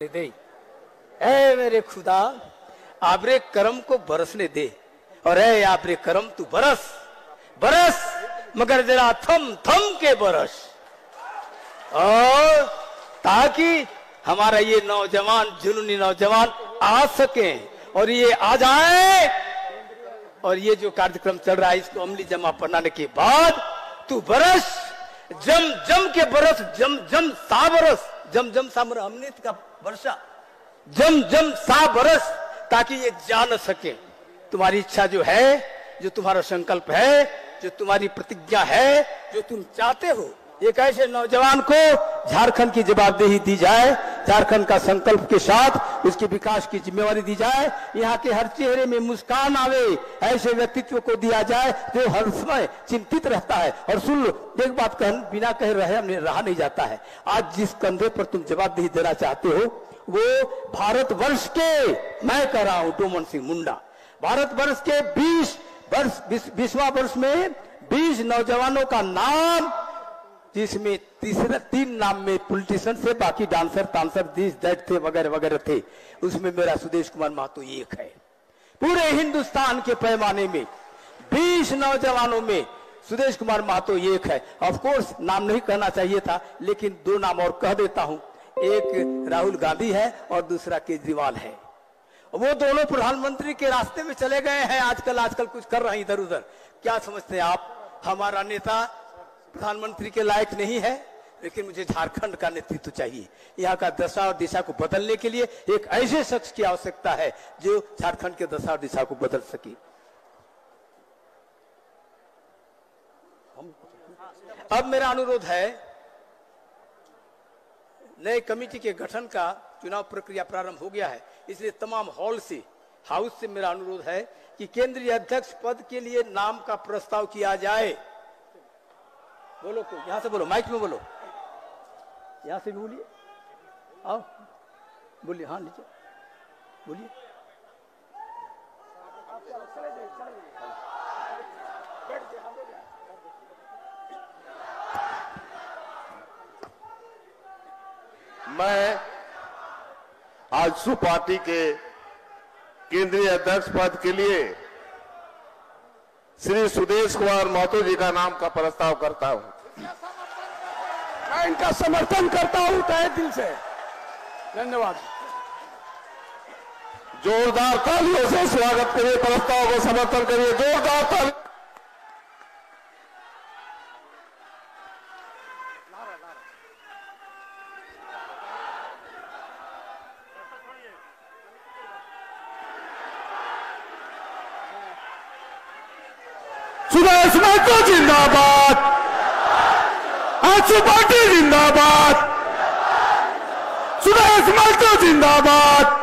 दे ऐ मेरे खुदा, आबरे करम को बरसने दे। और ऐ आबरे करम, तू बरस। बरस, मगर जरा थम थम के बरस। और ताकि हमारा ये नौजवान, जुनूनी नौजवान आ सके और ये आ जाए। और ये जो कार्यक्रम चल रहा है, इसको अमली जमा बनाने के बाद तू बरस। जम जम के बरस, जम जम सा बरस जम जम सामर अमृत का वर्षा। जम जम सा बरस, ताकि ये जान सके। तुम्हारी इच्छा जो है, जो तुम्हारा संकल्प है, जो तुम्हारी प्रतिज्ञा है, जो तुम चाहते हो, एक ऐसे नौजवान को झारखंड की जवाबदेही दी जाए झारखंड का संकल्प के साथ उसके विकास की जिम्मेवारी दी जाए। यहाँ के हर चेहरे में मुस्कान आवे, ऐसे व्यक्तित्व को दिया जाए जो हर समय चिंतित रहता है। और सुन लो, एक बात कह, बिना कह रहे, हमने रहा नहीं जाता है। आज जिस कंधे पर तुम जवाबदेही देना चाहते हो, वो भारत वर्ष के, मैं कह रहा हूँ, डोमन सिंह मुंडा। भारत वर्ष के 20 वर्ष बीसवा वर्ष में 20 नौजवानों का नाम जिसमें तीसरा तीन नाम में पोलिटिशियन से बाकी डांसर तांसर दिस दैट थे, वगैरह वगैरह थे। उसमें मेरा सुदेश कुमार महतो एक है। पूरे हिंदुस्तान के पैमाने में 20 नौजवानों में सुदेश कुमार महतो एक है। ऑफ़ कोर्स नाम नहीं कहना चाहिए था, लेकिन दो नाम और कह देता हूँ। एक राहुल गांधी है और दूसरा केजरीवाल है। वो दोनों प्रधानमंत्री के रास्ते में चले गए हैं। आजकल आजकल कुछ कर रहे हैं इधर उधर क्या समझते हैं आप? हमारा नेता प्रधानमंत्री के लायक नहीं है, लेकिन मुझे झारखंड का नेतृत्व चाहिए। यहाँ का दशा और दिशा को बदलने के लिए एक ऐसे शख्स की आवश्यकता है जो झारखंड के दशा और दिशा को बदल सके। अब मेरा अनुरोध है, नए कमेटी के गठन का चुनाव प्रक्रिया प्रारंभ हो गया है, इसलिए तमाम हॉल से, हाउस से मेरा अनुरोध है कि केंद्रीय अध्यक्ष पद के लिए नाम का प्रस्ताव किया जाए। बोलो को यहाँ से बोलो माइक में बोलो। यहाँ से भी बोलिए। आओ बोलिए हाँ नीचे। बोलिए। मैं आजसू पार्टी के केंद्रीय अध्यक्ष पद के लिए श्री सुदेश कुमार महतो जी का नाम का प्रस्ताव करता हूँ। मैं इनका समर्थन करता हूँ तय दिल से। धन्यवाद। जोरदार तालियों से स्वागत करिए प्रस्ताव को समर्थन करिए। जोरदार ताली महतो जिंदाबाद आँसू पार्टी जिंदाबाद सुरेश महतो जिंदाबाद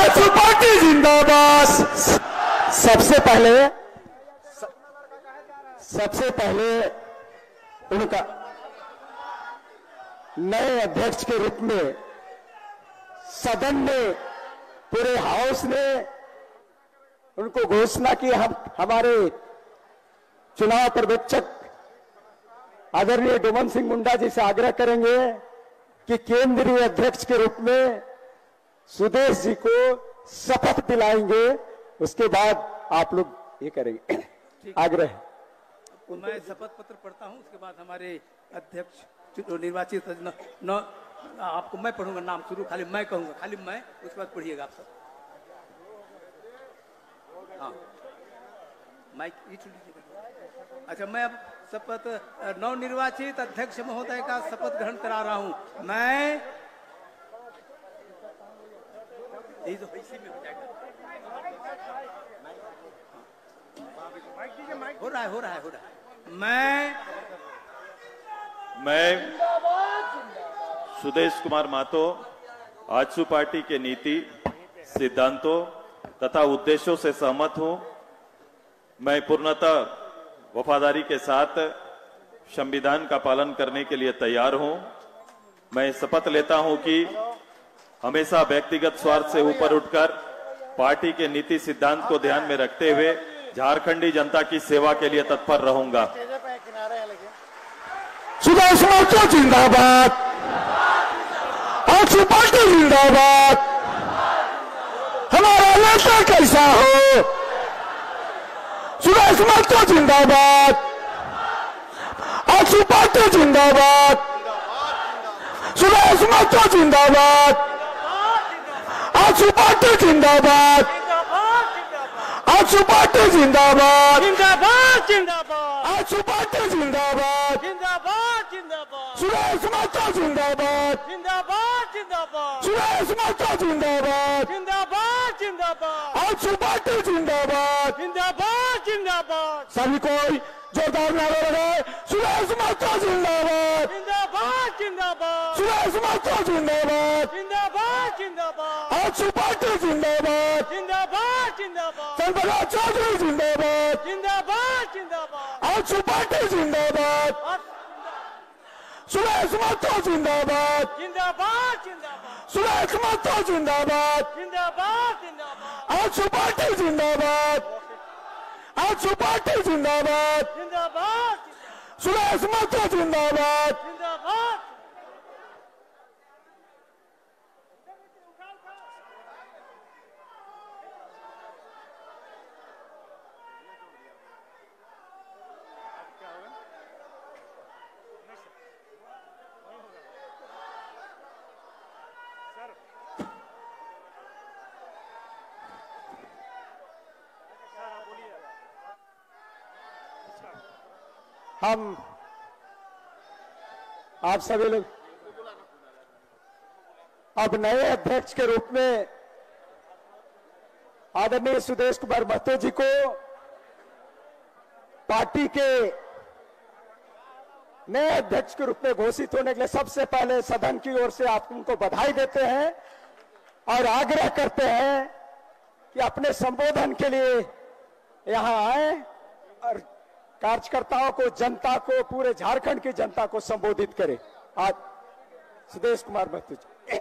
आँसू पार्टी जिंदाबाद सबसे पहले सबसे पहले उनका नए अध्यक्ष के रूप में सदन ने पूरे हाउस ने उनको घोषणा की हम, हमारे चुनाव पर्यवेक्षक आदरणीय डोमन सिंह मुंडा जी से आग्रह करेंगे कि केंद्रीय अध्यक्ष के रूप में सुदेश जी को शपथ दिलाएँगे। उसके बाद आप लोग ये करेंगे। आग्रह। मैं शपथ पत्र पढ़ता हूँ उसके बाद हमारे अध्यक्ष निर्वाचित न, आपको मैं पढ़ूँगा नाम शुरू खाली मैं कहूँगा खाली मैं उसके बाद पढ़िएगा आप सब। हाँ। माइक अच्छा मैं अब शपथ नवनिर्वाचित अध्यक्ष महोदय का शपथ ग्रहण करा रहा हूँ। मैं हो रहा है, हो रहा है, हो रहा है। मैं मैं सुदेश कुमार मातो आजसू पार्टी के नीति, सिद्धांतों तथा उद्देश्यों से सहमत हूँ। मैं पूर्णतः वफादारी के साथ संविधान का पालन करने के लिए तैयार हूँ। मैं शपथ लेता हूँ कि हमेशा व्यक्तिगत स्वार्थ से ऊपर उठकर पार्टी के नीति सिद्धांत को ध्यान में रखते हुए झारखंडी जनता की सेवा के लिए तत्पर रहूँगा। सुदेश महतो जिंदाबाद। पार्टी, जिंदाबाद। हमारा नेता कैसा हो? सुरेश महतो जिंदाबाद आजसू पार्टी जिंदाबाद सुरेश महतो जिंदाबाद आजसू पार्टी जिंदाबाद आजसू पार्टी जिंदाबाद जिंदाबाद जिंदाबाद आजसू पार्टी जिंदाबाद जिंदाबाद जिंदाबाद सुरेश माता जिंदाबाद जिंदाबाद जिंदाबाद सुरेश माता जिंदाबाद जिंदाबाद जिंदाबाद आजसू पार्टी जिंदाबाद जिंदाबाद जिंदाबाद सभी कोई जोरदार नारे लगाए सुरेश महतो जिंदाबाद जिंदाबाद जिंदाबाद सुरेश महतो जिंदाबाद जिंदाबाद जिंदाबाद आजसू पार्टी जिंदाबाद जिंदाबाद जिंदाबाद चंद्रला चौधरी जिंदाबाद जिंदाबाद जिंदाबाद आजसू पार्टी जिंदाबाद सुरेश महतो जिंदाबाद जिंदाबाद जिंदाबाद सुरेश महतो जिंदाबाद जिंदाबाद जिंदाबाद आजसू पार्टी जिंदाबाद आजसू पार्टी जिंदाबाद जिंदाबाद सुरेश महतो जिंदाबाद जिंदाबाद हम आप सभी लोग। अब नए अध्यक्ष के रूप में आदरणीय सुदेश कुमार महतो जी को पार्टी के नए अध्यक्ष के रूप में घोषित होने के लिए सबसे पहले सदन की ओर से आप उनको बधाई देते हैं और आग्रह करते हैं कि अपने संबोधन के लिए यहाँ आए और कार्यकर्ताओं को, जनता को, पूरे झारखंड की जनता को संबोधित करें। आज सुदेश कुमार महतो जी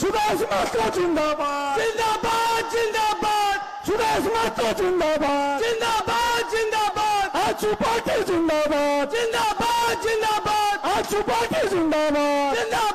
सुदेश महतो जिंदाबाद जिंदाबाद जिंदाबाद सुदेश महतो जिंदाबाद जिंदाबाद जिंदाबाद आजू पार्टी जिंदाबाद जिंदाबाद जिंदाबाद आजू पार्टी जिंदाबाद जिंदाबाद जिंदाबाद हमारा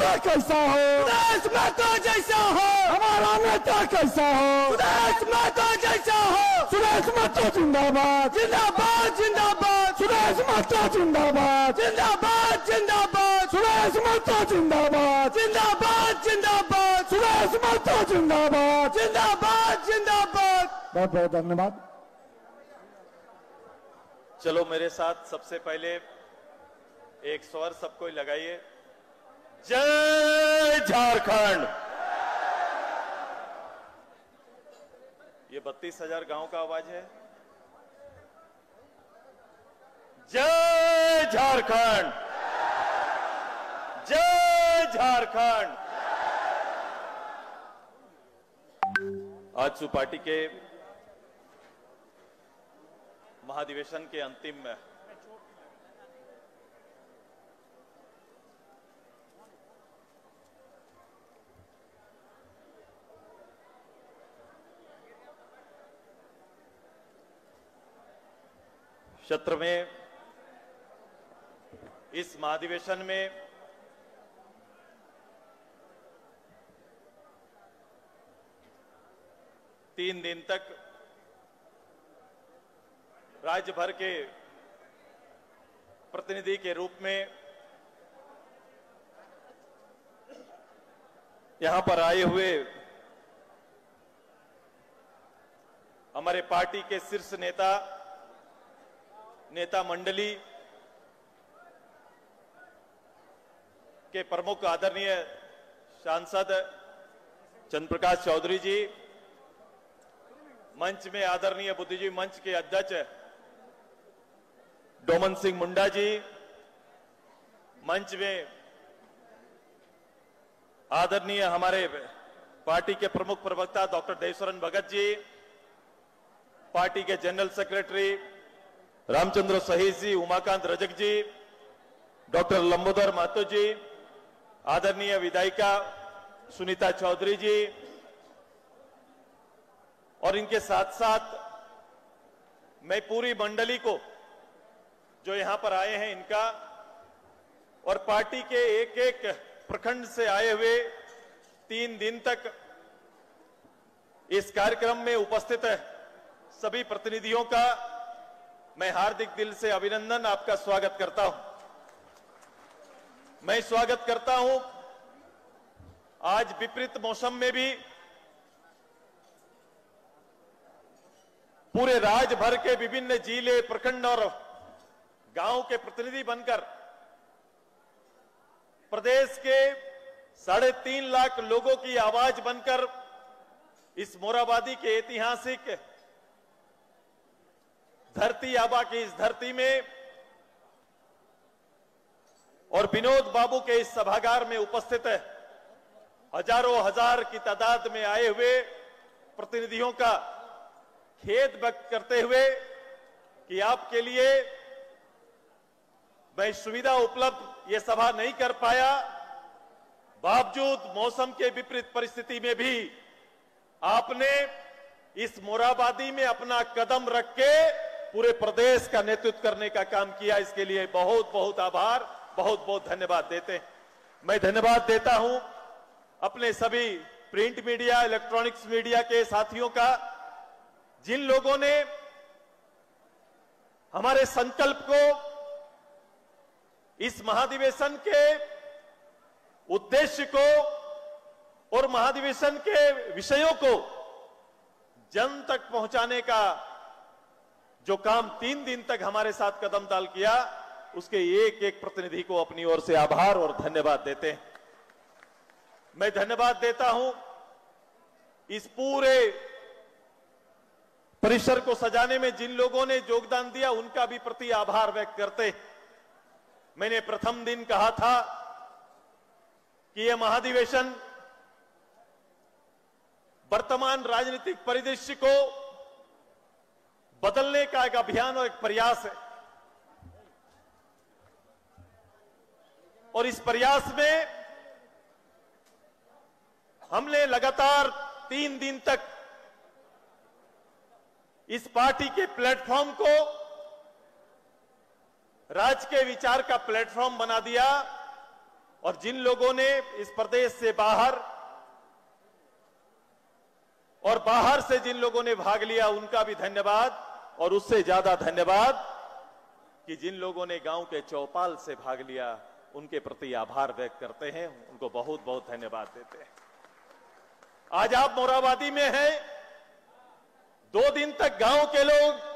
नेता कैसा हो। सुदेश महतो जैसा हो। हमारा नेता कैसा हो? सुदेश महतो जैसा हो। सुरेश महतो जिंदाबाद। जिंदाबाद जिंदाबाद। सुरेश महतो जिंदाबाद। जिंदाबाद जिंदाबाद। सुरेश महतो जिंदाबाद। जिंदाबाद जिंदाबाद। सुरेश महतो जिंदाबाद। जिंदाबाद जिंदाबाद। बहुत बहुत धन्यवाद। चलो मेरे साथ सबसे पहले एक स्वर सबको लगाइए। जय झारखंड। ये बत्तीस हज़ार गाँव का आवाज़ है। जय झारखंड। जय झारखंड। आज पार्टी के महाधिवेशन के अंतिम में क्षेत्र में, इस महाधिवेशन में तीन दिन तक राज्य भर के प्रतिनिधि के रूप में यहाँ पर आए हुए हमारे पार्टी के शीर्ष नेता नेता मंडली के प्रमुख आदरणीय सांसद चंद्रप्रकाश चौधरी जी, मंच में आदरणीय बुद्धिजीवी मंच के अध्यक्ष डोमन सिंह मुंडा जी, मंच में आदरणीय हमारे पार्टी के प्रमुख प्रवक्ता डॉक्टर देवसरन भगत जी, पार्टी के general secretary Ramchandra Sahis ji Umakant Rajak ji doctor Lambodar Mahto ji आदरणीय विधायिका सुनीता चौधरी जी और इनके साथ साथ मैं पूरी मंडली को जो यहाँ पर आए हैं इनका और पार्टी के एक एक प्रखंड से आए हुए तीन दिन तक इस कार्यक्रम में उपस्थित सभी प्रतिनिधियों का मैं हार्दिक दिल से अभिनंदन आपका स्वागत करता हूँ। मैं स्वागत करता हूँ आज विपरीत मौसम में भी पूरे राज्य भर के विभिन्न ज़िले, प्रखंड और गाँव के प्रतिनिधि बनकर प्रदेश के साढ़े तीन लाख लोगों की आवाज़ बनकर इस मोराबादी के ऐतिहासिक धरती आबा की इस धरती में और विनोद बाबू के इस सभागार में उपस्थित है। हज़ारों हज़ार की तादाद में आए हुए प्रतिनिधियों का खेद व्यक्त करते हुए कि आपके लिए मैं सुविधा उपलब्ध ये सभा नहीं कर पाया, बावजूद मौसम के विपरीत परिस्थिति में भी आपने इस मोराबादी में अपना कदम रख के पूरे प्रदेश का नेतृत्व करने का काम किया। इसके लिए बहुत बहुत आभार बहुत बहुत धन्यवाद देते हैं। मैं धन्यवाद देता हूँ अपने सभी प्रिंट मीडिया, इलेक्ट्रॉनिक्स मीडिया के साथियों का, जिन लोगों ने हमारे संकल्प को इस महाधिवेशन के उद्देश्य को और महाधिवेशन के विषयों को जन तक पहुँचाने का जो काम तीन दिन तक हमारे साथ कदम ताल किया, उसके एक एक प्रतिनिधि को अपनी ओर से आभार और धन्यवाद देते हैं। मैं धन्यवाद देता हूँ इस पूरे परिसर को सजाने में जिन लोगों ने योगदान दिया, उनका भी प्रति आभार व्यक्त करते मैंने प्रथम दिन कहा था कि यह महाधिवेशन वर्तमान राजनीतिक परिदृश्य को बदलने का एक अभियान और एक प्रयास है। और इस प्रयास में हमने लगातार तीन दिन तक इस पार्टी के प्लेटफॉर्म को राज्य के विचार का प्लेटफॉर्म बना दिया और जिन लोगों ने इस प्रदेश से बाहर और बाहर से जिन लोगों ने भाग लिया, उनका भी धन्यवाद। और उससे ज़्यादा धन्यवाद कि जिन लोगों ने गाँव के चौपाल से भाग लिया, उनके प्रति आभार व्यक्त करते हैं, उनको बहुत बहुत धन्यवाद देते हैं। आज आप मोराबादी में हैं। दो दिन तक गाँव के लोग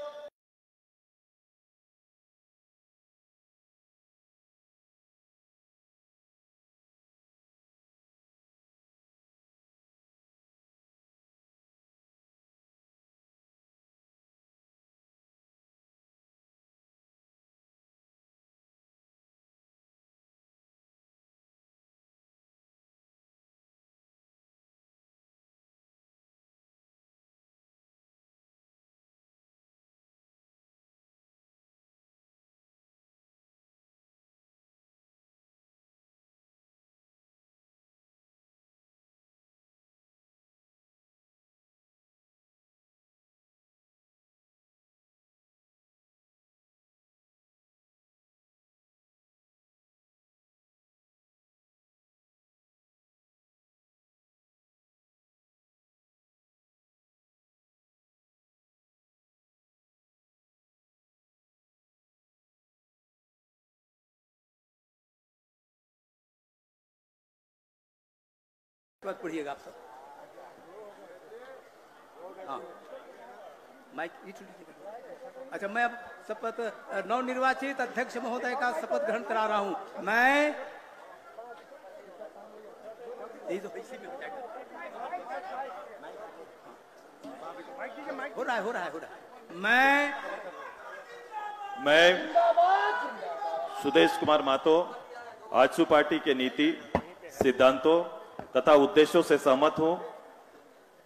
बात पढ़िएगा आप सब। हाँ। माइक लीजिएगा। अच्छा मैं अब शपथ नवनिर्वाचित अध्यक्ष महोदय का शपथ ग्रहण करा रहा हूँ। मैं तो हो रहा है, हो रहा है, हो रहा है। मैं मैं सुदेश कुमार मातो आजसू पार्टी के नीति सिद्धांतों तथा उद्देश्यों से सहमत हूँ।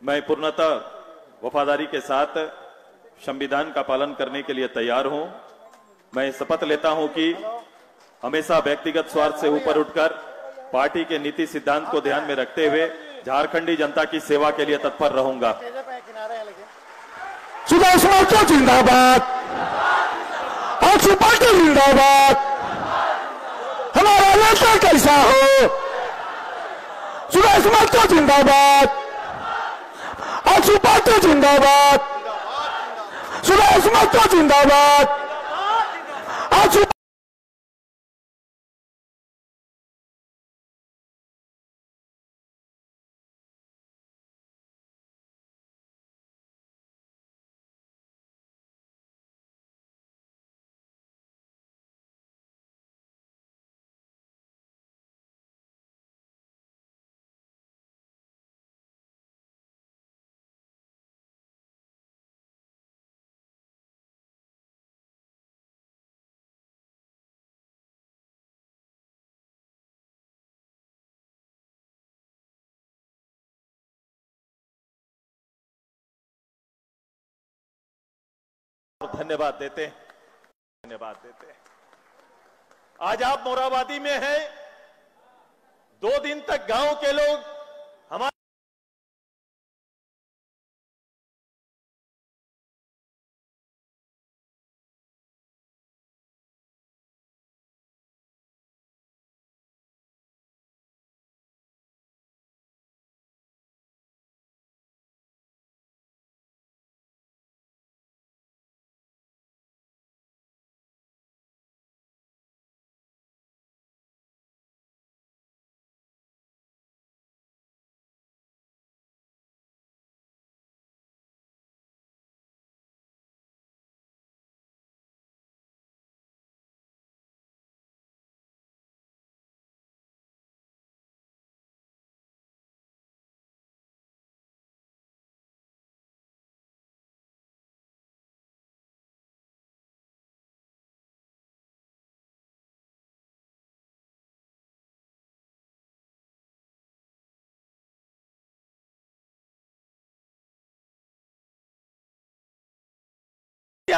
मैं पूर्णतः वफादारी के साथ संविधान का पालन करने के लिए तैयार हूँ। मैं शपथ लेता हूँ कि हमेशा व्यक्तिगत स्वार्थ से ऊपर उठकर पार्टी के नीति सिद्धांत को ध्यान में रखते हुए झारखंडी जनता की सेवा के लिए तत्पर रहूँगा। जिंदाबाद। पार्टी जिंदाबाद। हमारा नेता कैसा हो? सुभाष मोर्चा जिंदाबाद आजसू पार्टी जिंदाबाद सुभाष मोर्चा जिंदाबाद आजसू धन्यवाद देते हैं। धन्यवाद देते हैं। आज आप मोराबादी में हैं। दो दिन तक गाँव के लोग हमारे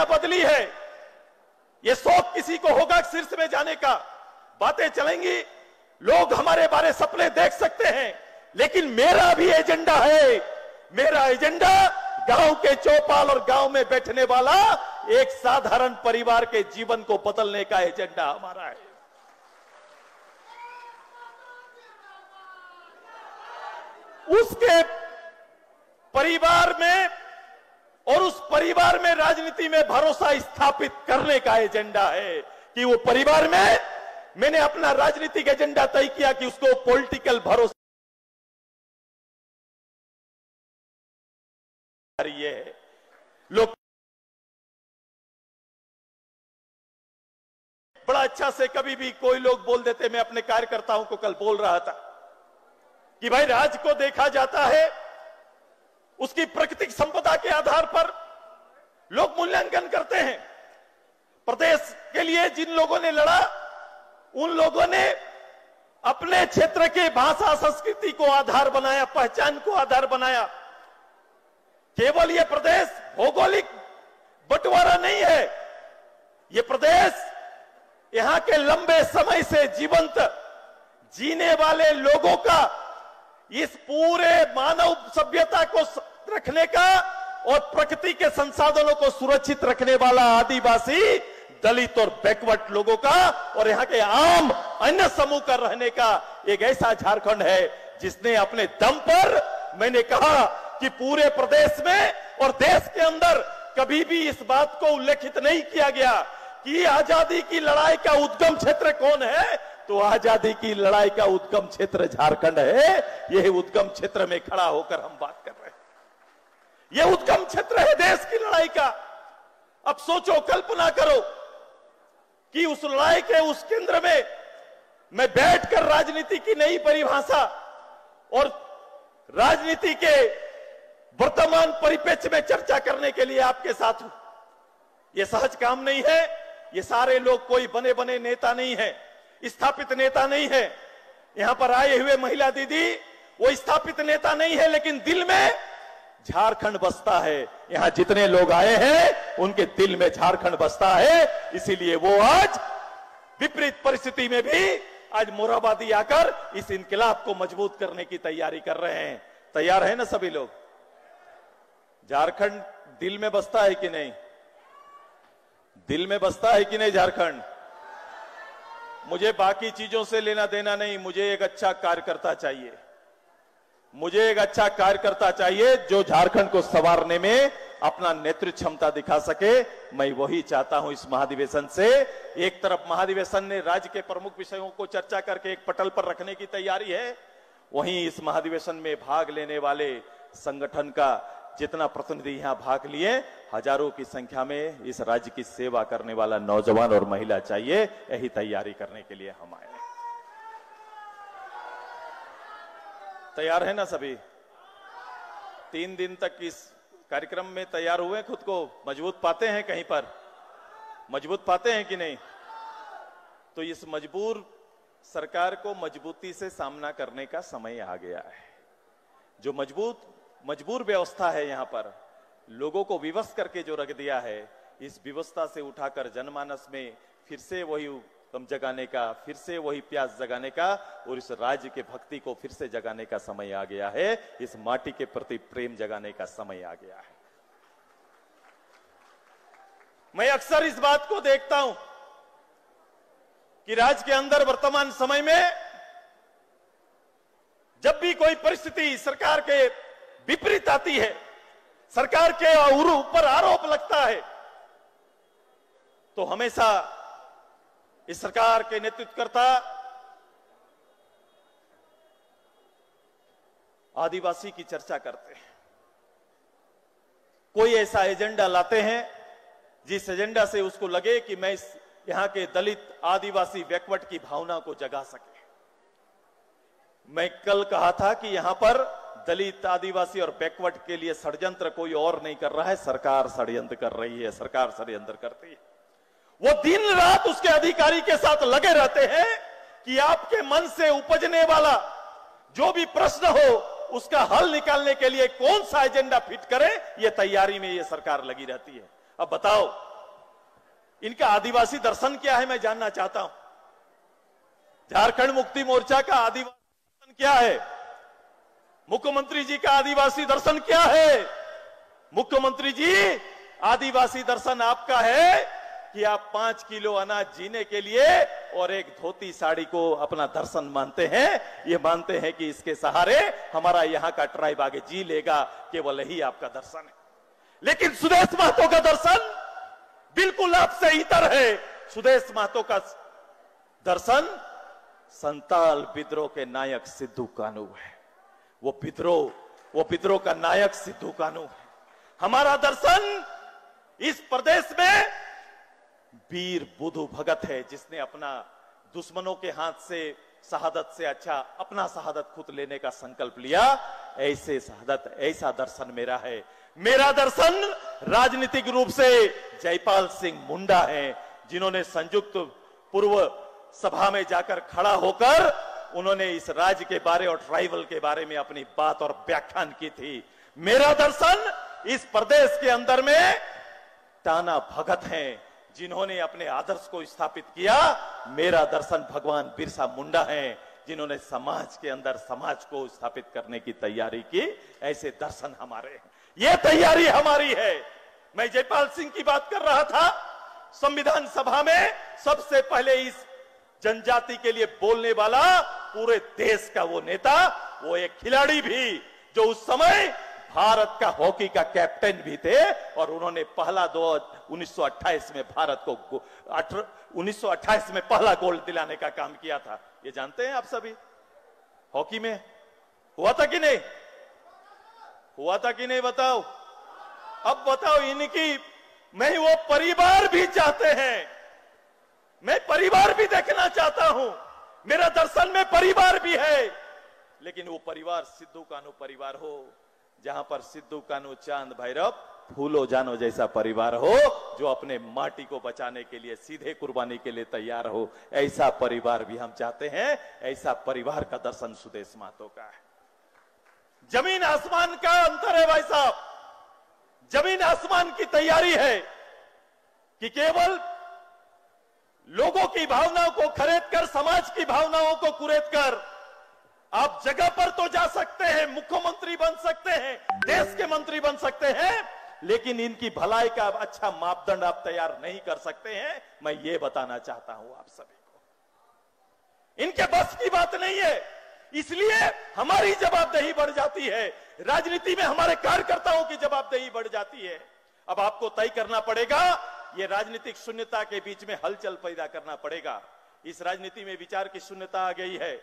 क्या बदली है। ये शौक किसी को होगा शीर्ष में जाने का। बातें चलेंगी। लोग हमारे बारे सपने देख सकते हैं। लेकिन मेरा भी एजेंडा है। मेरा एजेंडा गाँव के चौपाल और गाँव में बैठने वाला एक साधारण परिवार के जीवन को बदलने का एजेंडा हमारा है। उसके परिवार में और उस परिवार में राजनीति में भरोसा स्थापित करने का एजेंडा है कि वो परिवार में मैंने अपना राजनीतिक एजेंडा तय किया कि उसको पॉलिटिकल भरोसा है। लोग बड़ा अच्छा से कभी भी कोई लोग बोल देते, मैं अपने कार्यकर्ताओं को कल बोल रहा था कि भाई राज को देखा जाता है उसकी प्राकृतिक संपदा के आधार पर लोग मूल्यांकन करते हैं। प्रदेश के लिए जिन लोगों ने लड़ा, उन लोगों ने अपने क्षेत्र के भाषा, संस्कृति को आधार बनाया, पहचान को आधार बनाया। केवल यह प्रदेश भौगोलिक बंटवारा नहीं है। यह प्रदेश यहाँ के लंबे समय से जीवंत, जीने वाले लोगों का इस पूरे मानव सभ्यता को रखने का और प्रकृति के संसाधनों को सुरक्षित रखने वाला आदिवासी, दलित और बैकवर्ड लोगों का और यहाँ के आम अन्य समूह का रहने का एक ऐसा झारखंड है जिसने अपने दम पर, मैंने कहा कि पूरे प्रदेश में और देश के अंदर कभी भी इस बात को उल्लेखित नहीं किया गया कि आज़ादी की लड़ाई का उद्गम क्षेत्र कौन है। तो आज़ादी की लड़ाई का उद्गम क्षेत्र झारखंड है। यही उद्गम क्षेत्र में खड़ा होकर हम बात कर रहे हैं। यह उद्गम क्षेत्र है देश की लड़ाई का। अब सोचो, कल्पना करो कि उस लड़ाई के उस केंद्र में मैं बैठकर राजनीति की नई परिभाषा और राजनीति के वर्तमान परिप्रेक्ष्य में चर्चा करने के लिए आपके साथ हूँ। यह सहज काम नहीं है। ये सारे लोग कोई बने बने नेता नहीं है, स्थापित नेता नहीं है। यहाँ पर आए हुए महिला दीदी, वो स्थापित नेता नहीं है, लेकिन दिल में झारखंड बसता है। यहाँ जितने लोग आए हैं, उनके दिल में झारखंड बसता है। इसीलिए वो आज विपरीत परिस्थिति में भी आज मोराबादी आकर इस इनकलाब को मज़बूत करने की तैयारी कर रहे हैं। तैयार है ना सभी लोग? झारखंड दिल में बसता है कि नहीं? दिल में बसता है कि नहीं झारखंड? मुझे बाकी चीज़ों से लेना देना नहीं, मुझे एक अच्छा कार्यकर्ता चाहिए। मुझे एक अच्छा कार्यकर्ता चाहिए जो झारखंड को संवारने में अपना नेतृत्व क्षमता दिखा सके। मैं वही चाहता हूँ इस महाधिवेशन से। एक तरफ़ महाधिवेशन ने राज्य के प्रमुख विषयों को चर्चा करके एक पटल पर रखने की तैयारी है। वहीं इस महाधिवेशन में भाग लेने वाले संगठन का जितना प्रतिनिधि यहाँ भाग लिए, हज़ारों की संख्या में इस राज्य की सेवा करने वाला नौजवान और महिला चाहिए। यही तैयारी करने के लिए हम आए हैं। तैयार है ना सभी? तीन दिन तक इस कार्यक्रम में तैयार हुए, खुद को मज़बूत पाते हैं कहीं पर? मज़बूत पाते हैं कि नहीं? तो इस मजबूर सरकार को मजबूती से सामना करने का समय आ गया है। जो मज़बूत, मजबूर व्यवस्था है यहाँ पर, लोगों को विवश करके जो रख दिया है, इस व्यवस्था से उठाकर जनमानस में फिर से वही दम जगाने का, फिर से वही प्यास जगाने का और इस राज्य के भक्ति को फिर से जगाने का समय आ गया है। इस माटी के प्रति प्रेम जगाने का समय आ गया है। मैं अक्सर इस बात को देखता हूँ कि राज्य के अंदर वर्तमान समय में जब भी कोई परिस्थिति सरकार के विपरीत आती है, सरकार के ऊपर आरोप लगता है तो हमेशा इस सरकार के नेतृत्वकर्ता, आदिवासी की चर्चा करते हैं। कोई ऐसा एजेंडा लाते हैं, जिस एजेंडा से उसको लगे कि मैं इस यहाँ के दलित आदिवासी बैकवर्ड की भावना को जगा सके। मैं कल कहा था कि यहाँ पर दलित आदिवासी और बैकवर्ड के लिए षड्यंत्र कोई और नहीं कर रहा है, सरकार षड्यंत्र कर रही है, सरकार षड्यंत्र करती है। वो दिन रात उसके अधिकारी के साथ लगे रहते हैं कि आपके मन से उपजने वाला जो भी प्रश्न हो, उसका हल निकालने के लिए कौन सा एजेंडा फिट करे, ये तैयारी में ये सरकार लगी रहती है। अब बताओ, इनका आदिवासी दर्शन क्या है, मैं जानना चाहता हूँ। झारखंड मुक्ति मोर्चा का आदिवासी दर्शन क्या है? मुख्यमंत्री जी का आदिवासी दर्शन क्या है? मुख्यमंत्री जी, आदिवासी दर्शन आपका है कि आप पाँच किलो अनाज जीने के लिए और एक धोती साड़ी को अपना दर्शन मानते हैं, ये मानते हैं कि इसके सहारे हमारा यहाँ का ट्राइब आगे जी लेगा, केवल यही आपका दर्शन है। लेकिन सुदेश महतो का दर्शन बिल्कुल आपसे इतर है। सुदेश महतो का दर्शन संताल विद्रोह के नायक सिद्धू कानू है। वो विद्रोह वो विद्रोह का नायक सिद्धू कानू है। हमारा दर्शन इस प्रदेश में वीर बुधु भगत है, जिसने अपना दुश्मनों के हाथ से शहादत से अच्छा अपना शहादत खुद लेने का संकल्प लिया। ऐसे शहादत, ऐसा दर्शन मेरा है। मेरा दर्शन राजनीतिक रूप से जयपाल सिंह मुंडा है, जिन्होंने संयुक्त पूर्व सभा में जाकर खड़ा होकर उन्होंने इस राज्य के बारे और ट्राइबल के बारे में अपनी बात और व्याख्यान की थी। मेरा दर्शन इस प्रदेश के अंदर में टाना भगत हैं। जिन्होंने अपने आदर्श को स्थापित किया, मेरा दर्शन भगवान बिरसा मुंडा है, जिन्होंने समाज के अंदर समाज को स्थापित करने की तैयारी की। ऐसे दर्शन हमारे हैं। ये तैयारी हमारी है। मैं जयपाल सिंह की बात कर रहा था। संविधान सभा में सबसे पहले इस जनजाति के लिए बोलने वाला पूरे देश का वो नेता, वो एक खिलाड़ी भी, जो उस समय भारत का हॉकी का कैप्टन भी थे और उन्होंने पहला दो 1928 में भारत को 1928 में पहला गोल्ड दिलाने का काम किया था। ये जानते हैं आप सभी? हॉकी में? हुआ था कि नहीं? हुआ था कि नहीं बताओ? अब बताओ इनकी मैं वो परिवार भी चाहते हैं। मैं परिवार भी देखना चाहता हूँ। मेरा दर्शन में परिवार भी है। लेकिन वो परिवार सिद्धू कानू परिवार हो। जहाँ पर सिद्धू कानू चाँद भैरव फूलो जानो जैसा परिवार हो, जो अपने माटी को बचाने के लिए, सीधे कुर्बानी के लिए तैयार हो, ऐसा परिवार भी हम चाहते हैं, ऐसा परिवार का दर्शन सुदेश मातो का है। ज़मीन आसमान का अंतर है भाई साहब। ज़मीन आसमान की तैयारी है कि केवल लोगों की भावनाओं को खरीद कर, समाज की भावनाओं को कुरेद कर आप जगह पर तो जा सकते हैं, मुख्यमंत्री बन सकते हैं, देश के मंत्री बन सकते हैं, लेकिन इनकी भलाई का अच्छा मापदंड आप तैयार नहीं कर सकते हैं। मैं ये बताना चाहता हूँ आप सभी को। इनके बस की बात नहीं है, इसलिए हमारी जवाबदेही बढ़ जाती है। राजनीति में हमारे कार्यकर्ताओं की जवाबदेही बढ़ जाती है। अब आपको तय करना पड़ेगा, ये राजनीतिक शून्यता के बीच में हलचल पैदा करना पड़ेगा। इस राजनीति में विचार की शून्यता आ गई है।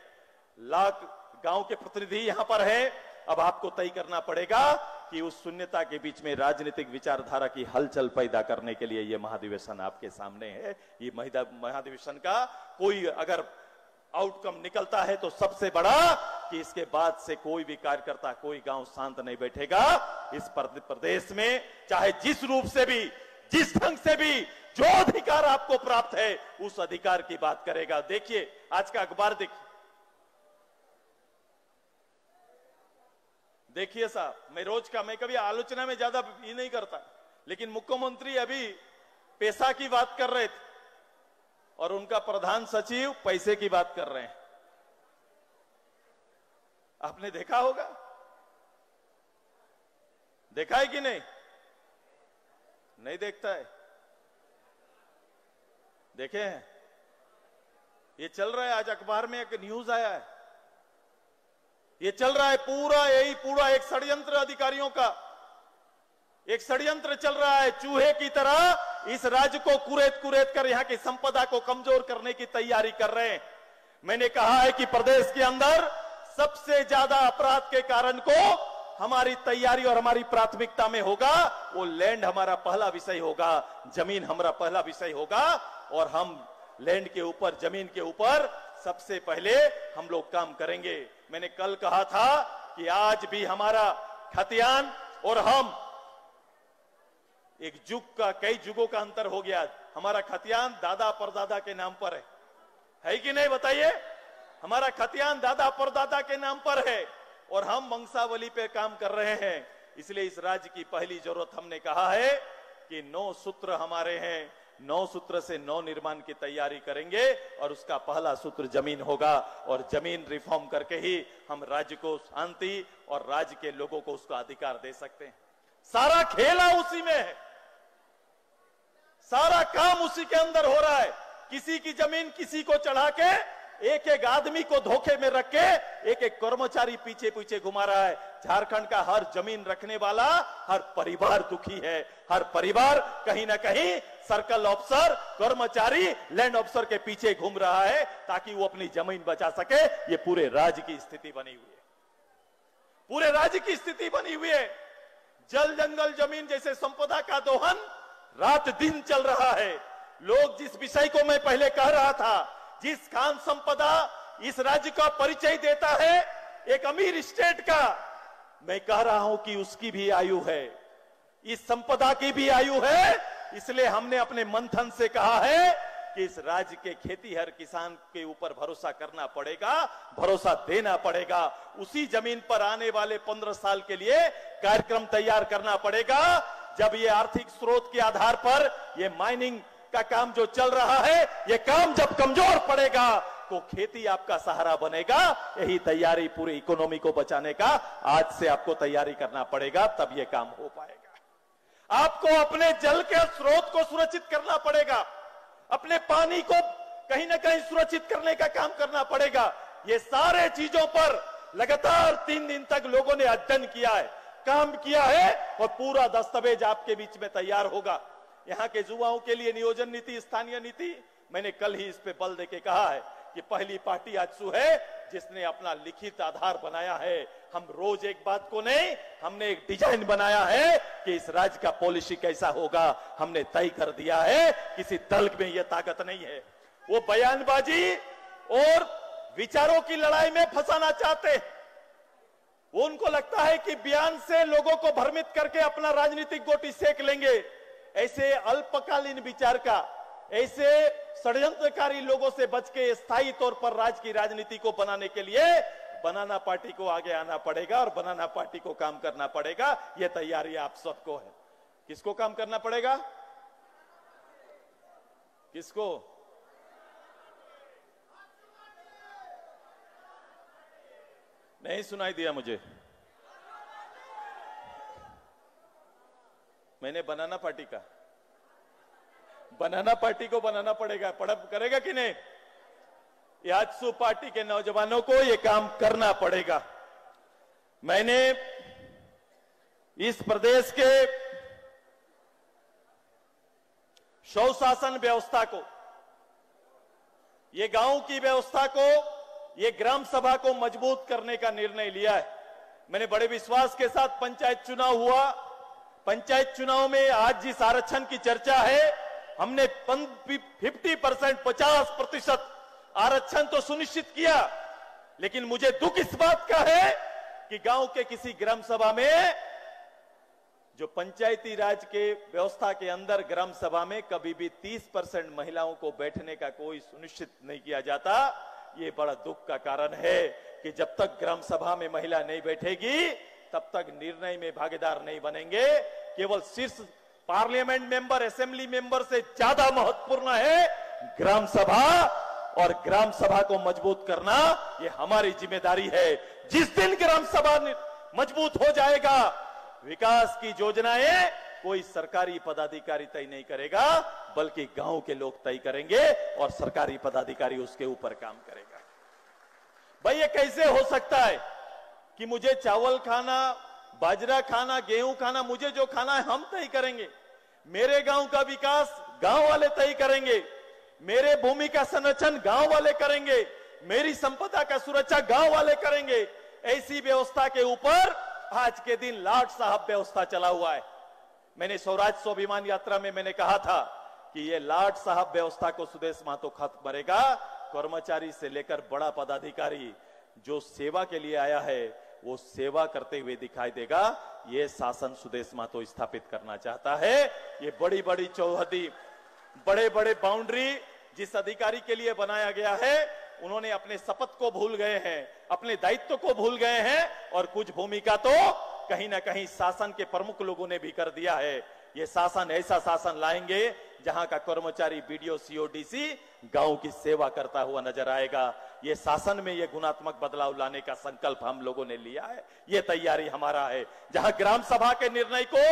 लाख गाँव के प्रतिनिधि यहाँ पर है। अब आपको तय करना पड़ेगा कि उस शून्यता के बीच में राजनीतिक विचारधारा की हलचल पैदा करने के लिए यह महाधिवेशन आपके सामने है। ये महाधिवेशन का कोई अगर आउटकम निकलता है तो सबसे बड़ा कि इसके बाद से कोई भी कार्यकर्ता, कोई गाँव शांत नहीं बैठेगा। इस प्रदेश में चाहे जिस रूप से भी, जिस ढंग से भी जो अधिकार आपको प्राप्त है, उस अधिकार की बात करेगा। देखिए, आज का अखबार देखिए देखिए साहब, मैं रोज का, मैं कभी आलोचना में ज़्यादा ये नहीं करता, लेकिन मुख्यमंत्री अभी पैसा की बात कर रहे थे और उनका प्रधान सचिव पैसे की बात कर रहे हैं। आपने देखा होगा? देखा है कि नहीं? नहीं देखता है। देखे हैं? ये चल रहा है, आज अखबार में एक न्यूज़ आया है। ये चल रहा है पूरा, यही पूरा एक षड्यंत्र अधिकारियों का। एक षड्यंत्र चल रहा है चूहे की तरह, इस राज्य को कुरेद कुरेद कर, यहाँ की संपदा को कमज़ोर करने की तैयारी कर रहे हैं। मैंने कहा है कि प्रदेश के अंदर सबसे ज़्यादा अपराध के कारण को हमारी तैयारी और हमारी प्राथमिकता में होगा, वो लैंड हमारा पहला विषय होगा, ज़मीन हमारा पहला विषय होगा, और हम लैंड के ऊपर, ज़मीन के ऊपर सबसे पहले हम लोग काम करेंगे। मैंने कल कहा था कि आज भी हमारा खतियान और हम एक जुग का, कई जुगों का अंतर हो गया। हमारा खतियान दादा परदादा के नाम पर है। है कि नहीं बताइए? हमारा खतियान दादा परदादा के नाम पर है और हम वंशावली पे काम कर रहे हैं। इसलिए इस राज्य की पहली ज़रूरत हमने कहा है कि नौ सूत्र हमारे हैं। नौ सूत्र से नौ निर्माण की तैयारी करेंगे और उसका पहला सूत्र ज़मीन होगा और ज़मीन रिफॉर्म करके ही हम राज्य को शांति और राज्य के लोगों को उसका अधिकार दे सकते हैं। सारा खेला उसी में है। सारा काम उसी के अंदर हो रहा है। किसी की ज़मीन किसी को चढ़ा के एक एक आदमी को धोखे में रख के एक एक कर्मचारी पीछे पीछे घुमा रहा है। झारखंड का हर ज़मीन रखने वाला, हर परिवार दुखी है। हर परिवार कहीं ना कहीं सर्कल ऑफिसर, कर्मचारी, लैंड ऑफिसर के पीछे घूम रहा है ताकि वो अपनी ज़मीन बचा सके। ये पूरे राज्य की स्थिति बनी हुई है। पूरे राज्य की स्थिति बनी हुई है। जल जंगल ज़मीन जैसे संपदा का दोहन रात दिन चल रहा है। लोग जिस विषय को मैं पहले कह रहा था जिस खान संपदा इस राज्य का परिचय देता है, एक अमीर स्टेट का, मैं कह रहा हूँ कि उसकी भी आयु है। इस संपदा की भी आयु है, इसलिए हमने अपने मंथन से कहा है कि इस राज्य के खेती हर किसान के ऊपर भरोसा करना पड़ेगा, भरोसा देना पड़ेगा। उसी ज़मीन पर आने वाले पंद्रह साल के लिए कार्यक्रम तैयार करना पड़ेगा। जब ये आर्थिक स्रोत के आधार पर ये माइनिंग का काम जो चल रहा है, ये काम जब कमज़ोर पड़ेगा तो खेती आपका सहारा बनेगा। यही तैयारी पूरी इकोनॉमी को बचाने का, आज से आपको तैयारी करना पड़ेगा, तब ये काम हो पाएगा। आपको अपने जल के स्रोत को सुरक्षित करना पड़ेगा। अपने पानी को कहीं ना कहीं सुरक्षित करने का काम करना पड़ेगा। ये सारे चीज़ों पर लगातार तीन दिन तक लोगों ने अध्ययन किया है, काम किया है, और पूरा दस्तावेज़ आपके बीच में तैयार होगा। यहाँ के युवाओं के लिए नियोजन नीति, स्थानीय नीति, मैंने कल ही इस पे बल देके कहा है कि पहली पार्टी आजसू है, जिसने अपना लिखित आधार बनाया है। हम रोज एक बात को नहीं, हमने एक डिज़ाइन बनाया है कि इस राज्य का पॉलिसी कैसा होगा, हमने तय कर दिया है, किसी दल में यह ताकत नहीं है। वो बयानबाजी और विचारों की लड़ाई में फंसाना चाहते वो उनको लगता है कि बयान से लोगों को भ्रमित करके अपना राजनीतिक गोटी सेक लेंगे। ऐसे अल्पकालीन विचार का, ऐसे षड्यंत्रकारी लोगों से बच के स्थायी तौर पर राज्य की राजनीति को बनाने के लिए बनाना पार्टी को आगे आना पड़ेगा और बनाना पार्टी को काम करना पड़ेगा। यह तैयारी आप सबको है। किसको काम करना पड़ेगा? किसको? नहीं सुनाई दिया मुझे। मैंने बनाना पार्टी का। बनाना पार्टी को बनाना पड़ेगा। पड़प करेगा कि नहीं? याजसू पार्टी के नौजवानों को यह काम करना पड़ेगा। मैंने इस प्रदेश के शौ शासन व्यवस्था को, ये गाँव की व्यवस्था को, ये ग्राम सभा को मज़बूत करने का निर्णय लिया है। मैंने बड़े विश्वास के साथ पंचायत चुनाव हुआ। पंचायत चुनाव में आज जिस आरक्षण की चर्चा है, हमने फिफ्टी परसेंट पचास प्रतिशत आरक्षण तो सुनिश्चित किया। लेकिन मुझे दुख इस बात का है कि गाँव के किसी ग्राम सभा में, जो पंचायती राज के व्यवस्था के अंदर ग्राम सभा में कभी भी 30 परसेंट महिलाओं को बैठने का कोई सुनिश्चित नहीं किया जाता, ये बड़ा दुख का कारण है कि जब तक ग्राम सभा में महिला नहीं बैठेगी तब तक निर्णय में भागीदार नहीं बनेंगे। केवल शीर्ष पार्लियामेंट मेंबर, असेंबली मेंबर से ज़्यादा महत्वपूर्ण है ग्राम सभा और ग्राम सभा को मज़बूत करना। ये हमारी ज़िम्मेदारी है। जिस दिन ग्राम सभा मज़बूत हो जाएगा, विकास की योजनाएँ कोई सरकारी पदाधिकारी तय नहीं करेगा, बल्कि गाँव के लोग तय करेंगे और सरकारी पदाधिकारी उसके ऊपर काम करेगा। भाई, ये कैसे हो सकता है? कि मुझे चावल खाना, बाजरा खाना, गेहूँ खाना, मुझे जो खाना है हम तय करेंगे। मेरे गाँव का विकास गाँव वाले तय करेंगे। मेरे भूमि का संरक्षण गाँव वाले करेंगे। मेरी संपदा का सुरक्षा गाँव वाले करेंगे। ऐसी व्यवस्था के ऊपर आज के दिन लाट साहब व्यवस्था चला हुआ है। मैंने स्वराज स्वाभिमान यात्रा में मैंने कहा था कि ये लाट साहब व्यवस्था को सुदेश महतो खत्म करेगा कर्मचारी से लेकर बड़ा पदाधिकारी जो सेवा के लिए आया है वो सेवा करते हुए दिखाई देगा, ये शासन सुदेश महतो स्थापित करना चाहता है। ये बड़ी बड़ी चौहदी बड़े बड़े बाउंड्री जिस अधिकारी के लिए बनाया गया है, उन्होंने अपने शपथ को भूल गए हैं, अपने दायित्व को भूल गए हैं, और कुछ भूमिका तो कहीं ना कहीं शासन के प्रमुख लोगों ने भी कर दिया है। ये शासन, ऐसा शासन लाएँगे जहाँ का कर्मचारी बीडीओ सीओडीसी गाँव की सेवा करता हुआ नज़र आएगा। ये शासन में ये गुणात्मक बदलाव लाने का संकल्प हम लोगों ने लिया है। ये तैयारी हमारा है। जहाँ ग्राम सभा के निर्णय को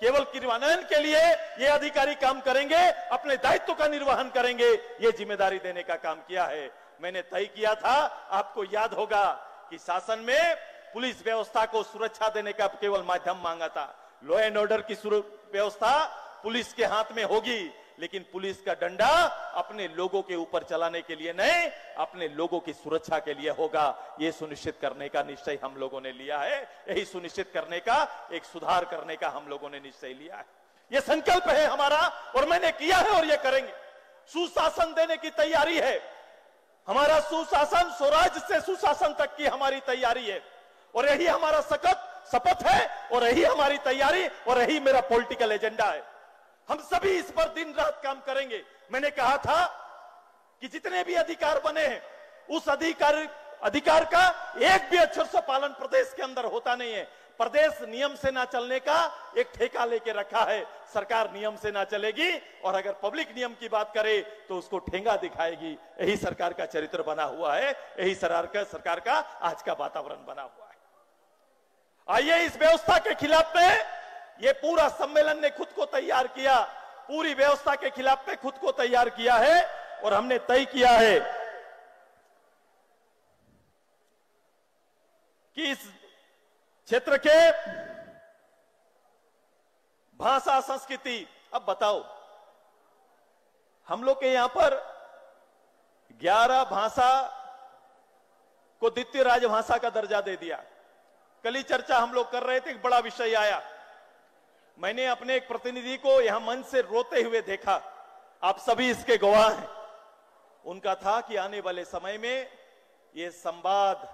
केवल क्रियान्वयन के लिए ये अधिकारी काम करेंगे, अपने दायित्व का निर्वहन करेंगे, ये ज़िम्मेदारी देने का काम किया है। मैंने तय किया था, आपको याद होगा कि शासन में पुलिस व्यवस्था को सुरक्षा देने का केवल माध्यम मांगा था। लॉ एंड ऑर्डर की व्यवस्था पुलिस के हाथ में होगी। लेकिन पुलिस का डंडा अपने लोगों के ऊपर चलाने के लिए नहीं, अपने लोगों की सुरक्षा के लिए होगा। ये सुनिश्चित करने का निश्चय हम लोगों ने लिया है। यही सुनिश्चित करने का, एक सुधार करने का हम लोगों ने निश्चय लिया है। यह संकल्प है हमारा, और मैंने किया है और यह करेंगे। सुशासन देने की तैयारी है। हमारा सुशासन, स्वराज से सुशासन तक की हमारी तैयारी है। और यही हमारा सकत शपथ है, और यही हमारी तैयारी, और यही मेरा पॉलिटिकल एजेंडा है। हम सभी इस पर दिन रात काम करेंगे। मैंने कहा था कि जितने भी अधिकार बने हैं, उस अधिकार अधिकार का एक भी अक्षर से पालन प्रदेश के अंदर होता नहीं है। प्रदेश नियम से ना चलने का एक ठेका लेके रखा है। सरकार नियम से ना चलेगी और अगर पब्लिक नियम की बात करे तो उसको ठेंगा दिखाएगी। यही सरकार का चरित्र बना हुआ है। यही सरकार का सरकार का आज का वातावरण बना हुआ है। आइए इस व्यवस्था के खिलाफ में ये पूरा सम्मेलन ने खुद को तैयार किया, पूरी व्यवस्था के खिलाफ में खुद को तैयार किया है और हमने तय किया है कि इस क्षेत्र के भाषा, संस्कृति, अब बताओ, हम लोग के यहाँ पर 11 भाषा को द्वितीय राजभाषा का दर्जा दे दिया। कल ही चर्चा हम लोग कर रहे थे, एक बड़ा विषय आया। मैंने अपने एक प्रतिनिधि को यहाँ मंच से रोते हुए देखा। आप सभी इसके गवाह हैं। उनका था कि आने वाले समय में ये संवाद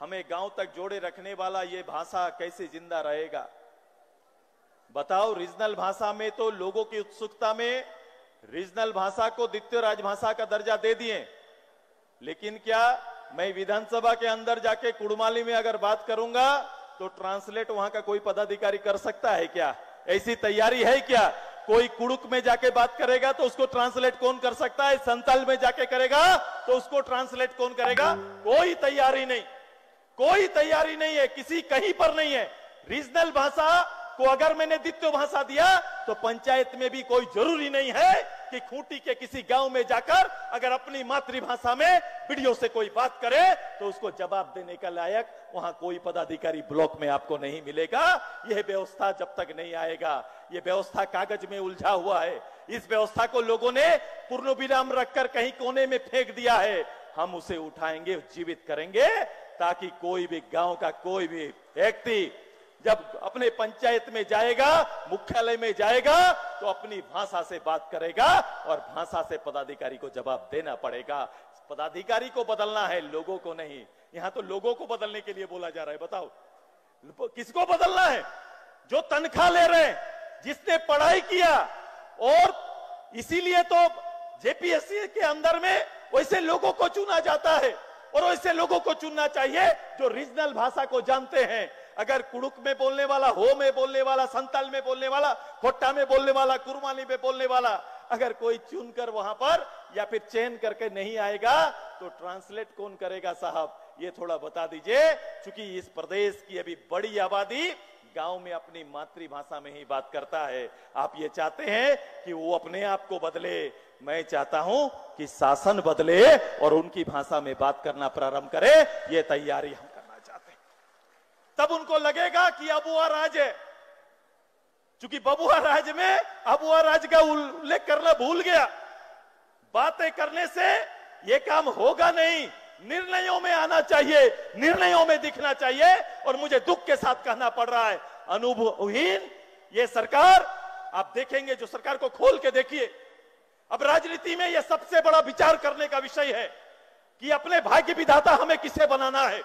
हमें गाँव तक जोड़े रखने वाला ये भाषा कैसे ज़िंदा रहेगा? बताओ, रीजनल भाषा में तो लोगों की उत्सुकता में रीजनल भाषा को द्वितीय राजभाषा का दर्जा दे दिए। लेकिन क्या मैं विधानसभा के अंदर जाके कुड़माली में अगर बात करूँगा तो ट्रांसलेट वहाँ का कोई पदाधिकारी कर सकता है क्या? ऐसी तैयारी है क्या? कोई कुड़ुक में जाके बात करेगा तो उसको ट्रांसलेट कौन कर सकता है? संताल में जाके करेगा तो उसको ट्रांसलेट कौन करेगा? कोई तैयारी नहीं। कोई तैयारी नहीं है, किसी कहीं पर नहीं है। रीजनल भाषा को अगर मैंने द्वितीय भाषा दिया तो पंचायत में भी कोई ज़रूरी नहीं है कि खूंटी के किसी गाँव में जाकर अगर अपनी मातृभाषा में वीडियो से कोई बात करे तो उसको जवाब देने का लायक वहाँ कोई पदाधिकारी ब्लॉक में आपको नहीं मिलेगा। यह व्यवस्था जब तक नहीं आएगा, यह व्यवस्था कागज़ में उलझा हुआ है। इस व्यवस्था को लोगों ने पूर्ण विराम रखकर कहीं कोने में फेंक दिया है। हम उसे उठाएँगे, जीवित करेंगे, ताकि कोई भी गाँव का कोई भी व्यक्ति जब अपने पंचायत में जाएगा, मुख्यालय में जाएगा तो अपनी भाषा से बात करेगा और भाषा से पदाधिकारी को जवाब देना पड़ेगा। पदाधिकारी को बदलना है, लोगों को नहीं। यहाँ तो लोगों को बदलने के लिए बोला जा रहा है, बताओ। किसको बदलना है? जो तनख्वाह ले रहे हैं, जिसने पढ़ाई किया, और इसीलिए तो जेपीएससी के अंदर में वैसे लोगों को चुना जाता है, और वैसे लोगों को चुनना चाहिए जो रीजनल भाषा को जानते हैं। अगर कुड़ुक में बोलने वाला, हो में बोलने वाला, संताल में बोलने वाला, खोट्टा में बोलने वाला कुरमाली में बोलने वाला, अगर कोई चुनकर वहाँ पर या फिर चयन करके नहीं आएगा तो ट्रांसलेट कौन करेगा साहब? ये थोड़ा बता दीजिए क्योंकि इस प्रदेश की अभी बड़ी आबादी गाँव में अपनी मातृभाषा में ही बात करता है। आप ये चाहते हैं कि वो अपने आप को बदले? मैं चाहता हूँ कि शासन बदले और उनकी भाषा में बात करना प्रारंभ करे। ये तैयारी हम तब उनको लगेगा कि अबुआ राज है। चूँकि बबुआ राज में अबुआ राज का उल्लेख करना भूल गया। बातें करने से ये काम होगा नहीं। निर्णयों में आना चाहिए, निर्णयों में दिखना चाहिए और मुझे दुख के साथ कहना पड़ रहा है। अनुभवहीन ये सरकार, आप देखेंगे जो सरकार को खोल के देखिए। अब राजनीति में यह सबसे बड़ा विचार करने का विषय है कि अपने भाग्य विधाता हमें किसे बनाना है?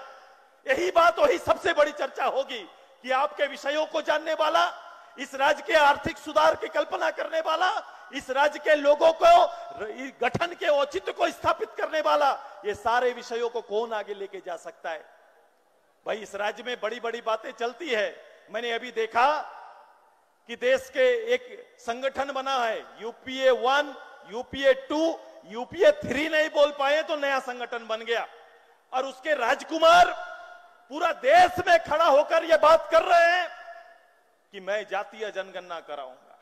यही बात वही सबसे बड़ी चर्चा होगी कि आपके विषयों को जानने वाला, इस राज्य के आर्थिक सुधार की कल्पना करने वाला, इस राज्य के लोगों को गठन के औचित्य को स्थापित करने वाला, ये सारे विषयों को कौन आगे लेके जा सकता है? भाई, इस राज्य में बड़ी बड़ी बातें चलती है। मैंने अभी देखा कि देश के एक संगठन बना है, UPA one, UPA two, UPA three नहीं बोल पाए तो नया संगठन बन गया। और उसके राजकुमार पूरा देश में खड़ा होकर यह बात कर रहे हैं कि मैं जातीय जनगणना कराऊँगा।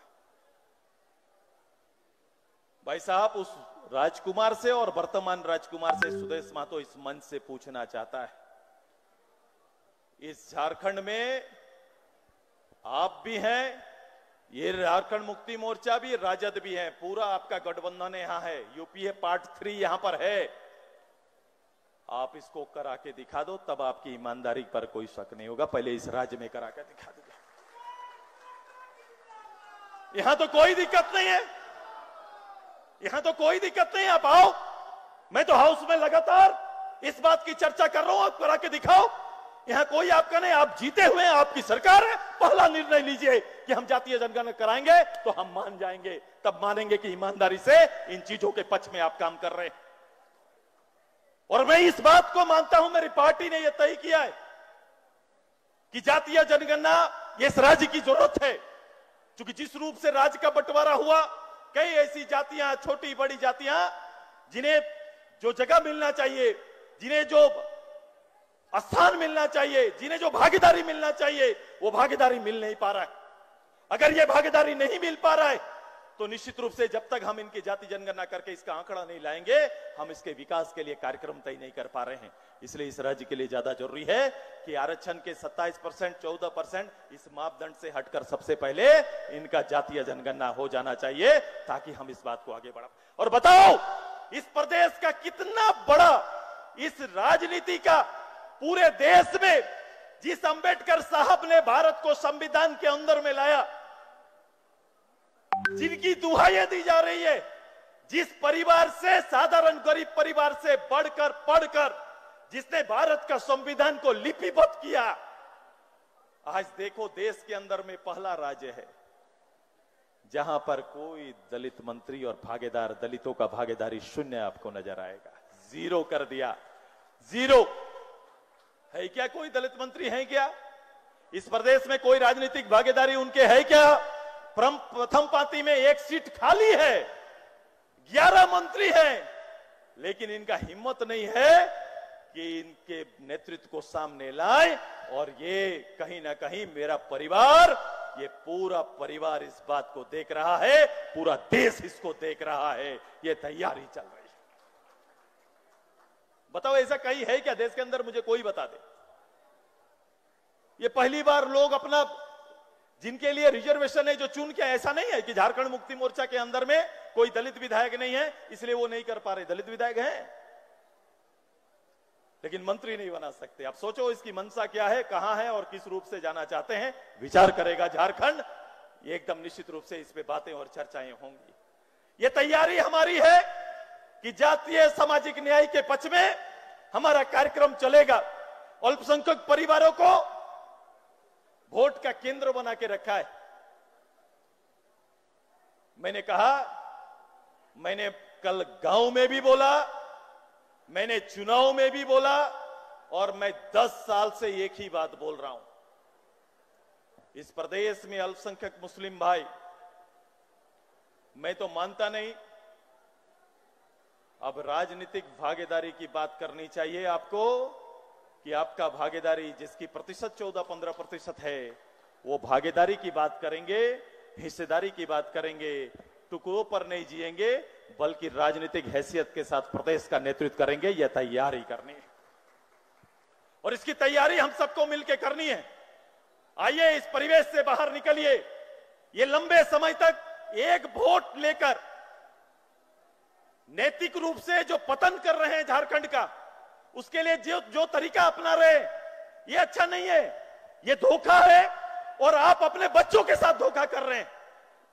भाई साहब, उस राजकुमार से और वर्तमान राजकुमार से सुदेश महतो इस मंच से पूछना चाहता है। इस झारखंड में आप भी हैं, ये झारखंड मुक्ति मोर्चा भी, राजद भी है, पूरा आपका गठबंधन यहाँ है, यूपीए पार्ट थ्री यहाँ पर है। आप इसको करा के दिखा दो, तब आपकी ईमानदारी पर कोई शक नहीं होगा। पहले इस राज्य में करा के दिखा दो। यहाँ तो कोई दिक्कत नहीं है। यहाँ तो कोई दिक्कत नहीं आप आओ। मैं तो हाउस में लगातार इस बात की चर्चा कर रहा हूँ, आप करा के दिखाओ। यहाँ कोई आपका नहीं, आप जीते हुए हैं, आपकी सरकार है। पहला निर्णय लीजिए कि हम जातीय जनगणना कराएँगे तो हम मान जाएँगे। तब मानेंगे कि ईमानदारी से इन चीज़ों के पक्ष में आप काम कर रहे हैं। और मैं इस बात को मानता हूँ, मेरी पार्टी ने यह तय किया है कि जातीय जनगणना इस राज्य की ज़रूरत है। क्योंकि जिस रूप से राज्य का बंटवारा हुआ, कई ऐसी जातियाँ, छोटी बड़ी जातियाँ, जिन्हें जो जगह मिलना चाहिए, जिन्हें जो स्थान मिलना चाहिए, जिन्हें जो भागीदारी मिलना चाहिए, वो भागीदारी मिल नहीं पा रहा है। अगर ये भागीदारी नहीं मिल पा रहा है तो निश्चित रूप से जब तक हम इनकी जाति जनगणना करके इसका आंकड़ा नहीं लाएँगे, हम इसके विकास के लिए कार्यक्रम तय नहीं कर पा रहे हैं। इसलिए इस राज्य के लिए ज़्यादा ज़रूरी है कि आरक्षण के 27 परसेंट, चौदह परसेंट इस मापदंड से हटकर सबसे पहले इनका जातीय जनगणना हो जाना चाहिए, ताकि हम इस बात को आगे बढ़ा। और बताओ, इस प्रदेश का कितना बड़ा, इस राजनीति का पूरे देश में जिस अंबेडकर साहब ने भारत को संविधान के अंदर में लाया जिनकी दुहाइयाँ दी जा रही है, जिस परिवार से, साधारण गरीब परिवार से बढ़कर, पढ़कर, जिसने भारत का संविधान को लिपिबद्ध किया, आज देखो देश के अंदर में पहला राज्य है, जहाँ पर कोई दलित मंत्री और भागीदार, दलितों का भागीदारी शून्य आपको नज़र आएगा। ज़ीरो कर दिया। ज़ीरो है क्या कोई दलित मंत्री, है क्या? इस प्रदेश में कोई राजनीतिक भागीदारी उनके है क्या? प्रथम पार्टी में एक सीट खाली है, ग्यारह मंत्री हैं, लेकिन इनका हिम्मत नहीं है कि इनके नेतृत्व को सामने लाए, और ये कहीं ना कहीं मेरा परिवार, ये पूरा परिवार इस बात को देख रहा है, पूरा देश इसको देख रहा है, ये तैयारी चल रही है। बताओ, ऐसा कहीं है क्या? देश के अंदर मुझे कोई बता दे। ये पहली बार लोग अपना जिनके लिए रिजर्वेशन है, जो चुन के ऐसा नहीं है कि झारखंड मुक्ति मोर्चा के अंदर में कोई दलित विधायक नहीं है, इसलिए वो नहीं कर पा रहे। दलित विधायक हैं। लेकिन मंत्री नहीं बना सकते। अब सोचो इसकी मंशा क्या है, कहाँ है और किस रूप से जाना चाहते हैं। विचार करेगा झारखंड। एकदम निश्चित रूप से इस पे बातें और चर्चाएँ होंगी। ये तैयारी हमारी है कि जातीय सामाजिक न्याय के पक्ष में हमारा कार्यक्रम चलेगा। अल्पसंख्यक परिवारों को वोट का केंद्र बना के रखा है। मैंने कहा, मैंने कल गाँव में भी बोला, मैंने चुनाव में भी बोला, और मैं 10 साल से एक ही बात बोल रहा हूँ। इस प्रदेश में अल्पसंख्यक मुस्लिम भाई, मैं तो मानता नहीं। अब राजनीतिक भागीदारी की बात करनी चाहिए आपको। कि आपका भागीदारी जिसकी प्रतिशत चौदह पंद्रह प्रतिशत है, वो भागीदारी की बात करेंगे, हिस्सेदारी की बात करेंगे, टुकड़ों पर नहीं जिएँगे, बल्कि राजनीतिक हैसियत के साथ प्रदेश का नेतृत्व करेंगे, यह तैयारी करनी है। और इसकी तैयारी हम सबको मिलकर करनी है। आइए इस परिवेश से बाहर निकलिए। ये लंबे समय तक एक वोट लेकर नैतिक रूप से जो पतन कर रहे हैं झारखंड का उसके लिए जो जो तरीका अपना रहे, ये अच्छा नहीं है। ये धोखा है और आप अपने बच्चों के साथ धोखा कर रहे हैं।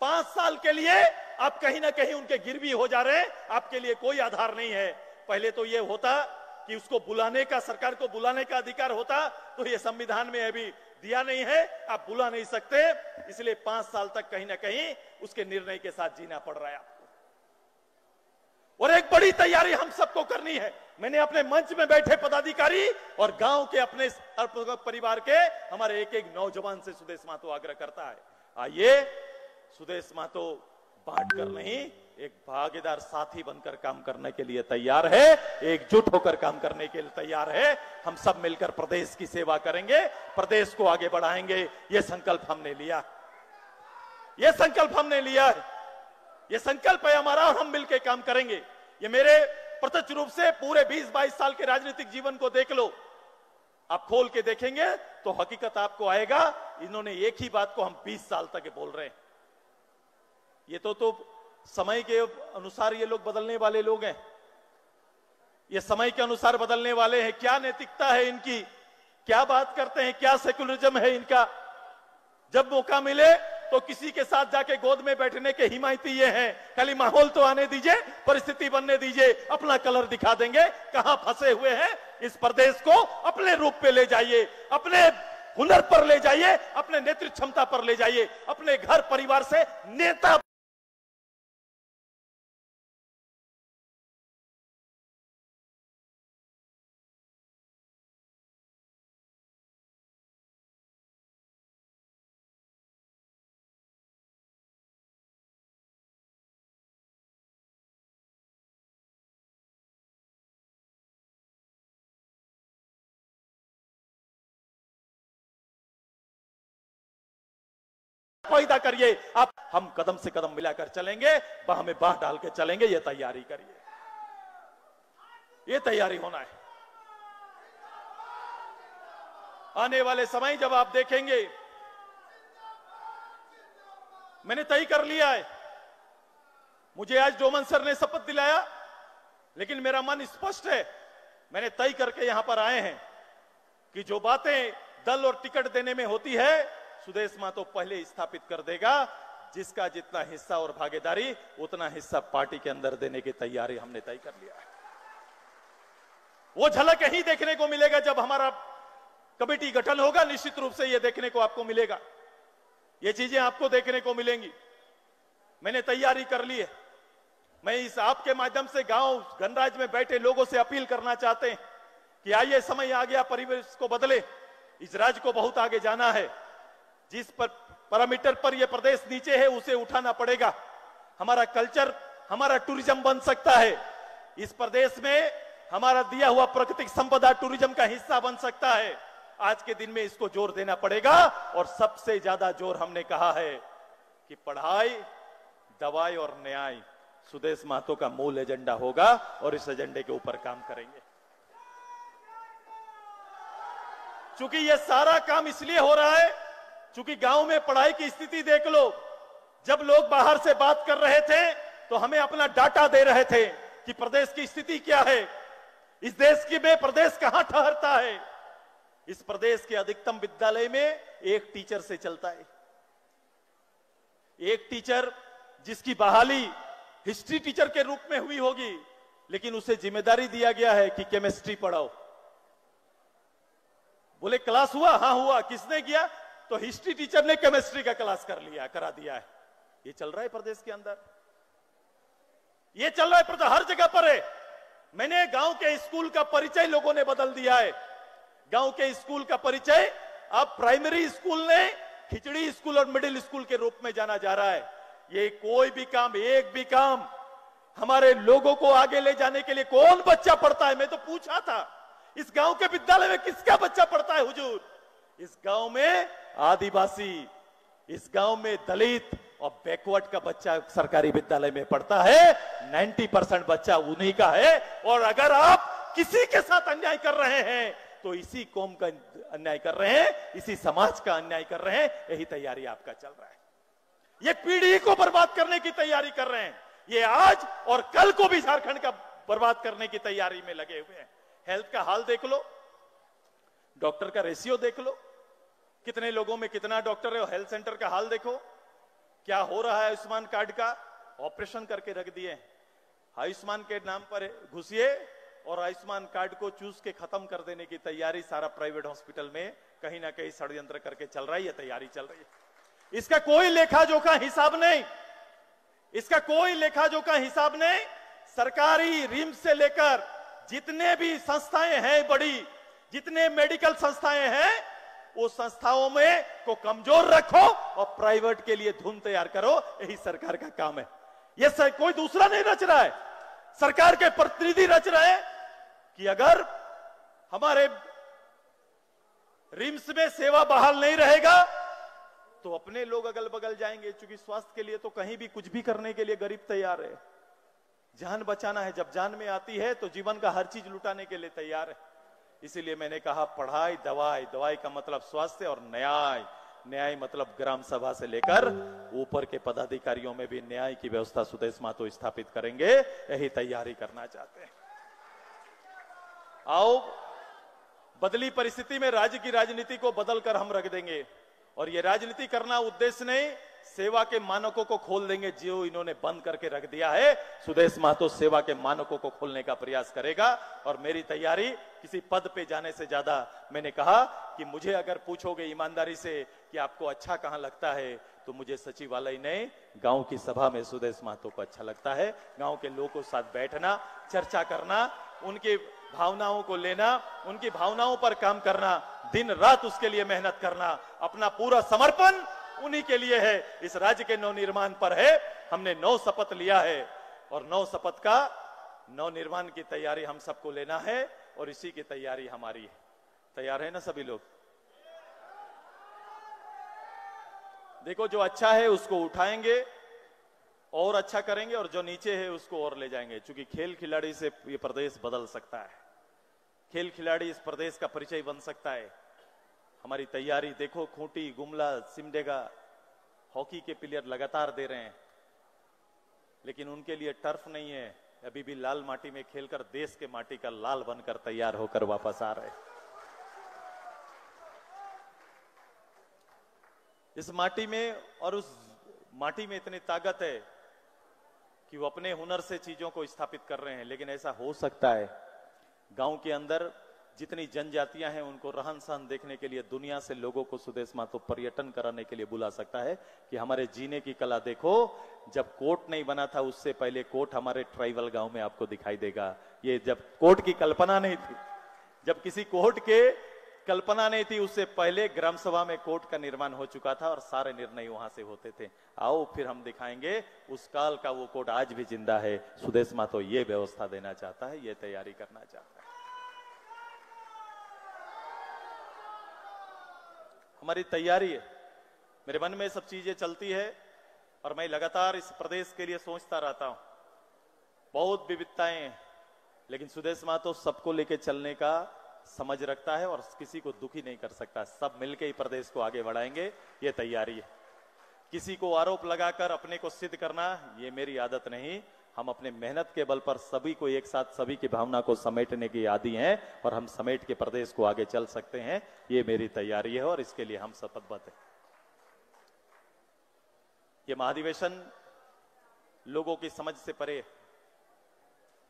पाँच साल के लिए आप कहीं ना कहीं उनके गिरवी हो जा रहे हैं। आपके लिए कोई आधार नहीं है। पहले तो ये होता कि उसको बुलाने का, सरकार को बुलाने का अधिकार होता तो ये संविधान में अभी दिया नहीं है। आप बुला नहीं सकते। इसलिए पाँच साल तक कहीं ना कहीं उसके निर्णय के साथ जीना पड़ रहा है आपको। और एक बड़ी तैयारी हम सबको करनी है। मैंने अपने मंच में बैठे पदाधिकारी और गाँव के अपने परिवार के, हमारे एक एक नौजवान से सुदेश मातो आग्रह करता है। आइए, सुदेश मातो बांट कर नहीं, एक भागीदार साथी बनकर काम करने के लिए तैयार है, एकजुट होकर काम करने के लिए तैयार है। हम सब मिलकर प्रदेश की सेवा करेंगे, प्रदेश को आगे बढ़ाएँगे। यह संकल्प हमने लिया। ये संकल्प हमने लिया है। ये संकल्प है हमारा और हम मिलकर काम करेंगे। ये मेरे प्रत्यक्ष रूप से पूरे 20-22 साल के राजनीतिक जीवन को देख लो। आप खोल के देखेंगे तो हकीकत आपको आएगा। इन्होंने एक ही बात को हम 20 साल तक बोल रहे हैं। ये तो तो समय के अनुसार ये लोग बदलने वाले लोग हैं। ये समय के अनुसार बदलने वाले हैं। क्या नैतिकता है इनकी? क्या बात करते हैं? क्या सेकुलरिज्म है इनका? जब मौका मिले तो किसी के साथ जाके गोद में बैठने के हिमायती ये हैं। खाली माहौल तो आने दीजिए, परिस्थिति बनने दीजिए, अपना कलर दिखा देंगे, कहाँ फंसे हुए हैं। इस प्रदेश को अपने रूप पे ले जाइए, अपने हुनर पर ले जाइए, अपने नेतृत्व क्षमता पर ले जाइए, अपने घर परिवार से नेता पैदा करिए। आप हम कदम से कदम मिलाकर चलेंगे, बाह में बाह डाल के चलेंगे, ये तैयारी करिए। ये तैयारी होना है। आने वाले समय जब आप देखेंगे, मैंने तय कर लिया है। मुझे आज डोमन सर ने शपथ दिलाया, लेकिन मेरा मन स्पष्ट है। मैंने तय करके यहाँ पर आए हैं कि जो बातें दल और टिकट देने में होती है सुदेश माँ तो पहले स्थापित कर देगा, जिसका जितना हिस्सा और भागीदारी, उतना हिस्सा पार्टी के अंदर देने की तैयारी हमने तय कर लिया है। वो झलक यही देखने को मिलेगा जब हमारा कमेटी गठन होगा, निश्चित रूप से ये देखने को आपको मिलेगा। ये चीज़ें आपको देखने को मिलेंगी। मैंने तैयारी कर ली है। मैं इस आपके माध्यम से गाँव गणराज में बैठे लोगों से अपील करना चाहते हैं कि आइए समय आ गया, परिवेश को बदले, इस राज्य को बहुत आगे जाना है। जिस पर पैरामीटर पर यह प्रदेश नीचे है, उसे उठाना पड़ेगा। हमारा कल्चर हमारा टूरिज़्म बन सकता है। इस प्रदेश में हमारा दिया हुआ प्राकृतिक संपदा टूरिज़्म का हिस्सा बन सकता है। आज के दिन में इसको ज़ोर देना पड़ेगा और सबसे ज़्यादा ज़ोर हमने कहा है कि पढ़ाई, दवाई और न्याय, सुदेश महतो का मूल एजेंडा होगा और इस एजेंडे के ऊपर काम करेंगे। चूँकि यह सारा काम इसलिए हो रहा है चूँकि गाँव में पढ़ाई की स्थिति देख लो, जब लोग बाहर से बात कर रहे थे तो हमें अपना डाटा दे रहे थे कि प्रदेश की स्थिति क्या है। इस देश की में प्रदेश कहाँ ठहरता है? इस प्रदेश के अधिकतम विद्यालय में एक टीचर से चलता है। एक टीचर जिसकी बहाली हिस्ट्री टीचर के रूप में हुई होगी, लेकिन उसे ज़िम्मेदारी दिया गया है कि केमिस्ट्री पढ़ाओ। बोले, क्लास हुआ? हाँ हुआ। किसने किया? तो हिस्ट्री टीचर ने केमिस्ट्री का क्लास कर लिया, करा दिया है। ये चल रहा है प्रदेश के अंदर। ये चल रहा है प्रदेश, हर जगह पर है। मैंने गाँव के स्कूल का परिचय लोगों ने बदल दिया है। गाँव के स्कूल का परिचय अब प्राइमरी स्कूल ने खिचड़ी स्कूल और मिडिल स्कूल के रूप में जाना जा रहा है। ये कोई भी काम, एक भी काम, हमारे लोगों को आगे ले जाने के लिए कौन बच्चा पढ़ता है? मैं तो पूछा था, इस गाँव के विद्यालय में किसका बच्चा पढ़ता है, हुजूर? इस गाँव में आदिवासी, इस गाँव में दलित और बैकवर्ड का बच्चा सरकारी विद्यालय में पढ़ता है 90 परसेंट बच्चा उन्हीं का है। और अगर आप किसी के साथ अन्याय कर रहे हैं तो इसी कौम का अन्याय कर रहे हैं, इसी समाज का अन्याय कर रहे हैं, यही तैयारी आपका चल रहा है। ये पीढ़ी को बर्बाद करने की तैयारी कर रहे हैं। ये आज और कल को भी झारखंड का बर्बाद करने की तैयारी में लगे हुए हैं। हेल्थ का हाल देख लो, डॉक्टर का रेशियो देख लो कितने लोगों में कितना डॉक्टर है हेल्थ सेंटर का हाल देखो। क्या हो रहा है आयुष्मान कार्ड का? ऑपरेशन करके रख दिए। आयुष्मान के नाम पर घुसिए और आयुष्मान कार्ड को चूस के खत्म कर देने की तैयारी सारा प्राइवेट हॉस्पिटल में कहीं ना कहीं षड्यंत्र करके चल रहा है तैयारी चल रही है। इसका कोई लेखा जोखा हिसाब नहीं। इसका कोई लेखा जोखा हिसाब नहीं। सरकारी रिम्स से लेकर जितने भी संस्थाएँ हैं बड़ी, जितने मेडिकल संस्थाएँ हैं वो संस्थाओं में को कमज़ोर रखो और प्राइवेट के लिए धुन तैयार करो। यही सरकार का काम है। ये सर, कोई दूसरा नहीं रच रहा है। सरकार के प्रतिनिधि रच रहे हैं कि अगर हमारे रिम्स में सेवा बहाल नहीं रहेगा तो अपने लोग अगल बगल जाएँगे क्योंकि स्वास्थ्य के लिए तो कहीं भी कुछ भी करने के लिए गरीब तैयार है। जान बचाना है। जब जान में आती है तो जीवन का हर चीज़ लुटाने के लिए तैयार है। इसीलिए मैंने कहा, पढ़ाई, दवाई। दवाई का मतलब स्वास्थ्य और न्याय। न्याय मतलब ग्राम सभा से लेकर ऊपर के पदाधिकारियों में भी न्याय की व्यवस्था सुदेश मातो स्थापित करेंगे। यही तैयारी करना चाहते हैं। आओ, बदली परिस्थिति में राज्य की राजनीति को बदलकर हम रख देंगे। और ये राजनीति करना उद्देश्य नहीं सेवा के मानकों को खोल देंगे, जो इन्होंने बंद करके रख दिया है। सुदेश महतो सेवा के मानकों को खोलने का प्रयास करेगा। और मेरी तैयारी, किसी पद पे जाने से ज़्यादा मैंने कहा कि मुझे अगर पूछोगे ईमानदारी से कि आपको अच्छा कहाँ लगता है तो मुझे सचिवालय नहीं, गाँव की सभा में सुदेश महतो को अच्छा लगता है। गाँव के लोगों के साथ बैठना, चर्चा करना, उनकी भावनाओं को लेना, उनकी भावनाओं पर काम करना दिन रात उसके लिए मेहनत करना, अपना पूरा समर्पण उन्हीं के लिए है। इस राज्य के नव निर्माण पर है। हमने नौ शपथ लिया है। और नौ शपथ का नव निर्माण की तैयारी हम सबको लेना है और इसी की तैयारी हमारी है। तैयार है ना सभी लोग? देखो, जो अच्छा है उसको उठाएँगे और अच्छा करेंगे और जो नीचे है उसको और ले जाएँगे। क्योंकि खेल खिलाड़ी से ये प्रदेश बदल सकता है। खेल खिलाड़ी इस प्रदेश का परिचय बन सकता है। हमारी तैयारी, देखो, खूंटी, गुमला, सिमडेगा, हॉकी के प्लेयर लगातार दे रहे हैं। लेकिन उनके लिए टर्फ नहीं है। अभी भी लाल माटी में खेलकर देश के माटी का लाल बनकर तैयार होकर वापस आ रहे इस माटी में और उस माटी में इतनी ताकत है कि वो अपने हुनर से चीज़ों को स्थापित कर रहे हैं। लेकिन ऐसा हो सकता है, गाँव के अंदर जितनी जनजातियाँ हैं, उनको रहन सहन देखने के लिए, दुनिया से लोगों को सुदेश तो पर्यटन कराने के लिए बुला सकता है कि हमारे जीने की कला देखो। जब कोर्ट नहीं बना था, उससे पहले कोर्ट हमारे ट्राइबल गाँव में आपको दिखाई देगा। ये जब कोर्ट की कल्पना नहीं थी, जब किसी कोर्ट के कल्पना नहीं थी, उससे पहले ग्राम सभा में कोर्ट का निर्माण हो चुका था और सारे निर्णय वहाँ से होते थे। आओ, फिर हम दिखाएँगे, उस काल का वो कोर्ट आज भी ज़िंदा है। सुदेश तो ये व्यवस्था देना चाहता है, ये तैयारी करना चाहता है। हमारी तैयारी है। मेरे मन में सब चीज़ें चलती है और मैं लगातार इस प्रदेश के लिए सोचता रहता हूँ। बहुत विविधताएँ हैं, लेकिन सुदेश तो सबको लेके चलने का समझ रखता है और किसी को दुखी नहीं कर सकता। सब मिलके ही प्रदेश को आगे बढ़ाएँगे, ये तैयारी है। किसी को आरोप लगाकर अपने को सिद्ध करना, ये मेरी आदत नहीं। हम अपने मेहनत के बल पर सभी को एक साथ सभी की भावना को समेटने की आदि हैं और हम समेट के प्रदेश को आगे चल सकते हैं। ये मेरी तैयारी है और इसके लिए हम शपथबद्ध हैं। ये महाधिवेशन लोगों की समझ से परे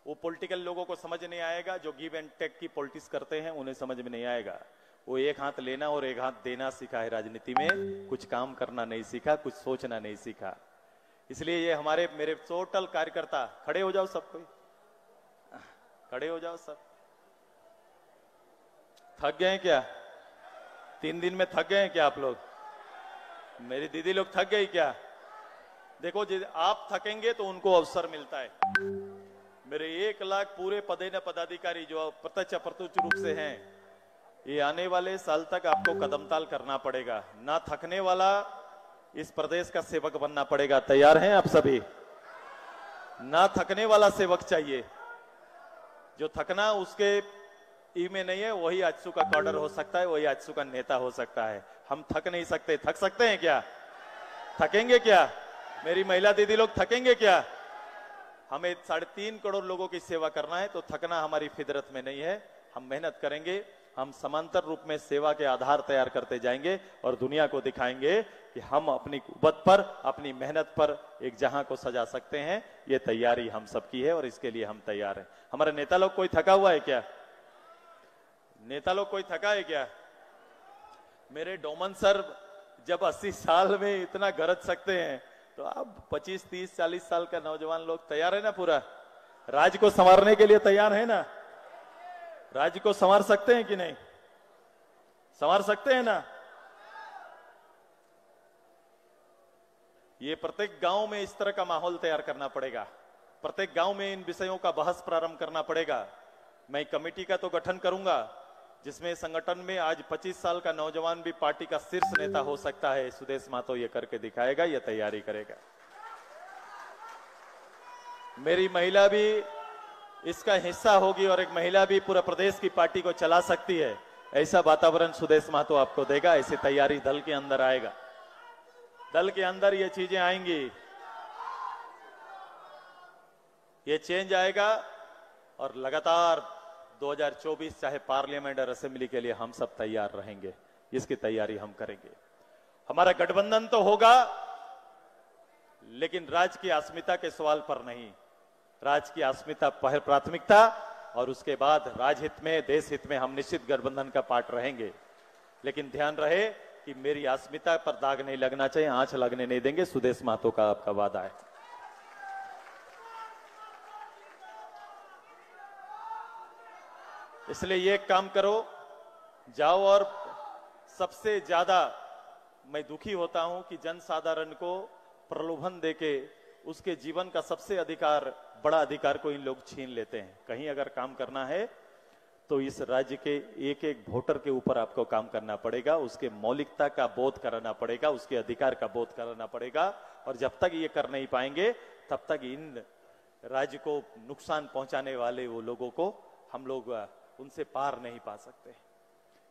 वो पॉलिटिकल लोगों को समझ नहीं आएगा, जो गिव एंड टेक की पॉलिटिक्स करते हैं, उन्हें समझ में नहीं आएगा। वो एक हाथ लेना और एक हाथ देना सीखा है राजनीति में। कुछ काम करना नहीं सीखा, कुछ सोचना नहीं सीखा। इसलिए ये हमारे, मेरे टोटल कार्यकर्ता, खड़े हो जाओ सब कोई। खड़े हो जाओ सब। थक गए क्या? तीन दिन में थक गए हैं क्या आप लोग? मेरी दीदी लोग थक गई क्या? देखो आप थकेंगे तो उनको अवसर मिलता है। मेरे एक लाख पूरे पदे न पदाधिकारी जो प्रत्यक्ष अप्रत्यक्ष रूप से हैं, ये आने वाले साल तक आपको कदमताल करना पड़ेगा। ना थकने वाला इस प्रदेश का सेवक बनना पड़ेगा। तैयार हैं आप सभी? ना थकने वाला सेवक चाहिए। जो थकना उसके ई में नहीं है, वही आजसू का कॉर्डर हो सकता है, वही आजसू का नेता हो सकता है। हम थक नहीं सकते। थक सकते हैं क्या? थकेंगे क्या? मेरी महिला दीदी लोग थकेंगे क्या? हमें साढ़े तीन करोड़ लोगों की सेवा करना है तो थकना हमारी फिदरत में नहीं है। हम मेहनत करेंगे। हम समांतर रूप में सेवा के आधार तैयार करते जाएँगे और दुनिया को दिखाएँगे कि हम अपनी कुबत पर अपनी मेहनत पर एक जहाँ को सजा सकते हैं। ये तैयारी हम सबकी है और इसके लिए हम तैयार हैं। हमारे नेता लोग कोई थका हुआ है क्या? नेता लोग कोई थका है क्या? मेरे डोमन सर जब 80 साल में इतना गरज सकते हैं तो आप 25, 30, 40 साल का नौजवान लोग तैयार है ना पूरा? राज्य को संवारने के लिए तैयार है ना? राज्य को संवार सकते हैं कि नहीं? संवार सकते हैं ना? ये प्रत्येक गाँव में इस तरह का माहौल तैयार करना पड़ेगा। प्रत्येक गाँव में इन विषयों का बहस प्रारंभ करना पड़ेगा। मैं कमेटी का तो गठन करूँगा, जिसमें संगठन में आज 25 साल का नौजवान भी पार्टी का शीर्ष नेता हो सकता है। सुदेश मातो ये करके दिखाएगा, ये तैयारी करेगा। मेरी महिला भी इसका हिस्सा होगी और एक महिला भी पूरा प्रदेश की पार्टी को चला सकती है। ऐसा वातावरण सुदेश महतो आपको देगा, ऐसी तैयारी दल के अंदर आएगा। दल के अंदर ये चीज़ें आएँगी। ये चेंज आएगा और लगातार 2024 चाहे पार्लियामेंट और असेंबली के लिए हम सब तैयार रहेंगे। इसकी तैयारी हम करेंगे। हमारा गठबंधन तो होगा, लेकिन राज्य की अस्मिता के सवाल पर नहीं। राज्य की अस्मिता प्राथमिकता और उसके बाद राजहित में देश हित में हम निश्चित गठबंधन का पार्ट रहेंगे। लेकिन ध्यान रहे कि मेरी अस्मिता पर दाग नहीं लगना चाहिए, आँच लगने नहीं देंगे। सुदेश महतो का आपका वादा है। इसलिए ये काम करो, जाओ और सबसे ज़्यादा मैं दुखी होता हूँ कि जनसाधारण को प्रलोभन देके उसके जीवन का सबसे अधिकार बड़ा अधिकार को इन लोग छीन लेते हैं। कहीं अगर काम करना है तो इस राज्य के एक एक वोटर के ऊपर आपको काम करना पड़ेगा, उसके मौलिकता का बोध कराना पड़ेगा, उसके अधिकार का बोध कराना पड़ेगा, और जब तक ये कर नहीं पाएँगे, तब तक इन राज्य को नुकसान पहुँचाने वाले वो लोगों को हम लोग उनसे पार नहीं पा सकते।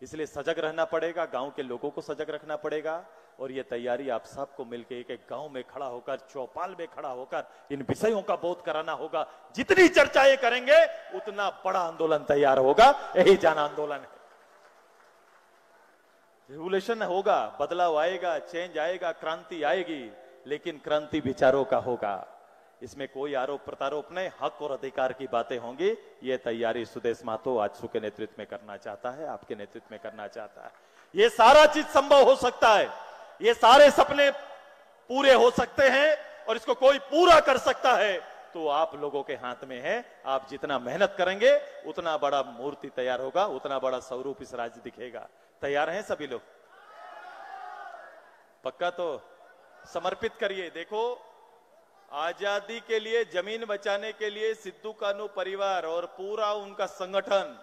इसलिए सजग रहना पड़ेगा, गाँव के लोगों को सजग रखना पड़ेगा और ये तैयारी आप सबको मिलकर एक एक गाँव में खड़ा होकर, चौपाल में खड़ा होकर, इन विषयों का बोध कराना होगा। जितनी चर्चाएँ करेंगे, उतना बड़ा आंदोलन तैयार होगा। यही जन आंदोलन है। रेगुलेशन होगा, बदलाव आएगा चेंज आएगा, क्रांति आएगी, लेकिन क्रांति विचारों का होगा। इसमें कोई आरोप प्रत्यारोप नहीं, हक और अधिकार की बातें होंगी। ये तैयारी सुदेश मातो आजसू के नेतृत्व में करना चाहता है, आपके नेतृत्व में करना चाहता है। ये सारा चीज़ संभव हो सकता है। ये सारे सपने पूरे हो सकते हैं और इसको कोई पूरा कर सकता है। तो आप लोगों के हाथ में है। आप जितना मेहनत करेंगे, उतना बड़ा मूर्ति तैयार होगा, उतना बड़ा स्वरूप इस राज्य दिखेगा। तैयार हैं सभी लोग? पक्का तो समर्पित करिए। देखो, आज़ादी के लिए, ज़मीन बचाने के लिए सिद्धू कानू परिवार और पूरा उनका संगठन।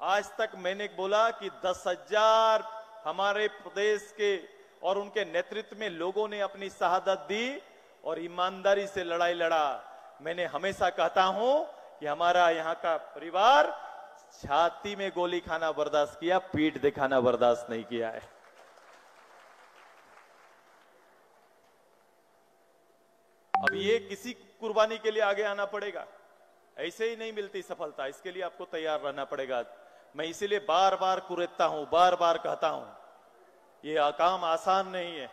आज तक मैंने बोला कि दस हज़ार हमारे प्रदेश के और उनके नेतृत्व में लोगों ने अपनी शहादत दी और ईमानदारी से लड़ाई लड़ा। मैंने हमेशा कहता हूँ कि हमारा यहाँ का परिवार छाती में गोली खाना बर्दाश्त किया, पीठ दिखाना बर्दाश्त नहीं किया है। अब ये किसी कुर्बानी के लिए आगे आना पड़ेगा। ऐसे ही नहीं मिलती सफलता, इसके लिए आपको तैयार रहना पड़ेगा। मैं इसीलिए बार बार कुरेदता हूँ बार बार कहता हूँ ये काम आसान नहीं है।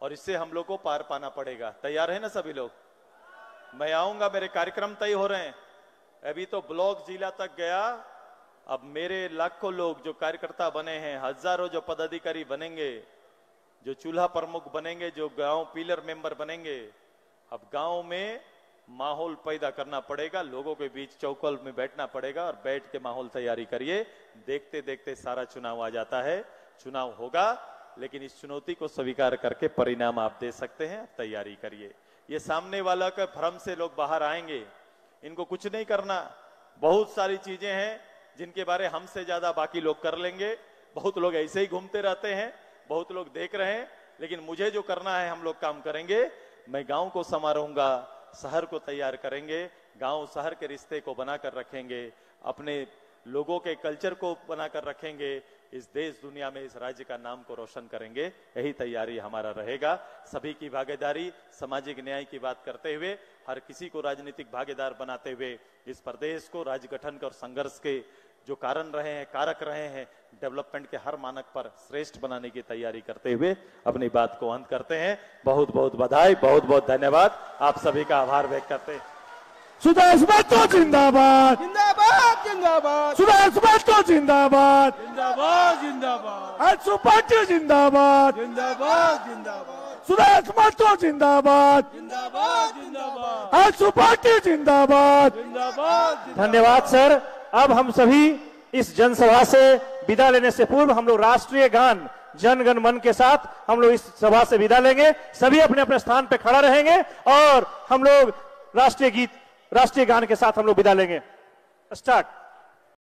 और इससे हम लोग को पार पाना पड़ेगा। तैयार है ना सभी लोग? मैं आऊँगा, मेरे कार्यक्रम तय हो रहे हैं। अभी तो ब्लॉक जिला तक गया। अब मेरे लाखों लोग जो कार्यकर्ता बने हैं, हज़ारों जो पदाधिकारी बनेंगे, जो चूल्हा प्रमुख बनेंगे, जो गाँव पिलर मेंबर बनेंगे, अब गाँव में माहौल पैदा करना पड़ेगा, लोगों के बीच चौकल में बैठना पड़ेगा, और बैठ के माहौल तैयारी करिए। देखते देखते सारा चुनाव आ जाता है। चुनाव होगा, लेकिन इस चुनौती को स्वीकार करके परिणाम आप दे सकते हैं। तैयारी करिए। ये सामने वाला के भ्रम से लोग बाहर आएँगे। इनको कुछ नहीं करना। बहुत सारी चीज़ें हैं जिनके बारे हमसे ज़्यादा बाकी लोग कर लेंगे। बहुत लोग ऐसे ही घूमते रहते हैं, बहुत लोग देख रहे हैं, लेकिन मुझे जो करना है, हम लोग काम करेंगे। मैं गाँव को समारूँगा शहर को तैयार करेंगे, गाँव शहर के रिश्ते को बनाकर रखेंगे, अपने लोगों के कल्चर को बनाकर रखेंगे इस देश दुनिया में इस राज्य का नाम को रोशन करेंगे। यही तैयारी हमारा रहेगा। सभी की भागीदारी, सामाजिक न्याय की बात करते हुए, हर किसी को राजनीतिक भागीदार बनाते हुए, इस प्रदेश को राज्य गठन और संघर्ष के जो कारण रहे हैं, कारक रहे हैं, डेवलपमेंट के हर मानक पर श्रेष्ठ बनाने की तैयारी करते हुए अपनी बात को अंत करते हैं। बहुत बहुत बधाई बहुत बहुत धन्यवाद। आप सभी का आभार व्यक्त करते हैं। सुदेश महतो जिंदाबाद। जिंदाबाद जिंदाबाद। सुदेश महतो जिंदाबाद। जिंदाबाद जिंदाबाद। आजसू पार्टी जिंदाबाद। जिंदाबाद जिंदाबाद। सुदेश महतो जिंदाबाद। जिंदाबाद जिंदाबाद। पार्टी जिंदाबाद। जिंदाबाद धन्यवाद सर। अब हम सभी इस जनसभा से विदा लेने से पूर्व हम लोग राष्ट्रीय गान जन गण मन के साथ हम लोग इस सभा से विदा लेंगे। सभी अपने अपने स्थान पे खड़ा रहेंगे और हम लोग राष्ट्रीय गीत राष्ट्रीय गान के साथ हम लोग विदा लेंगे। स्टार्ट।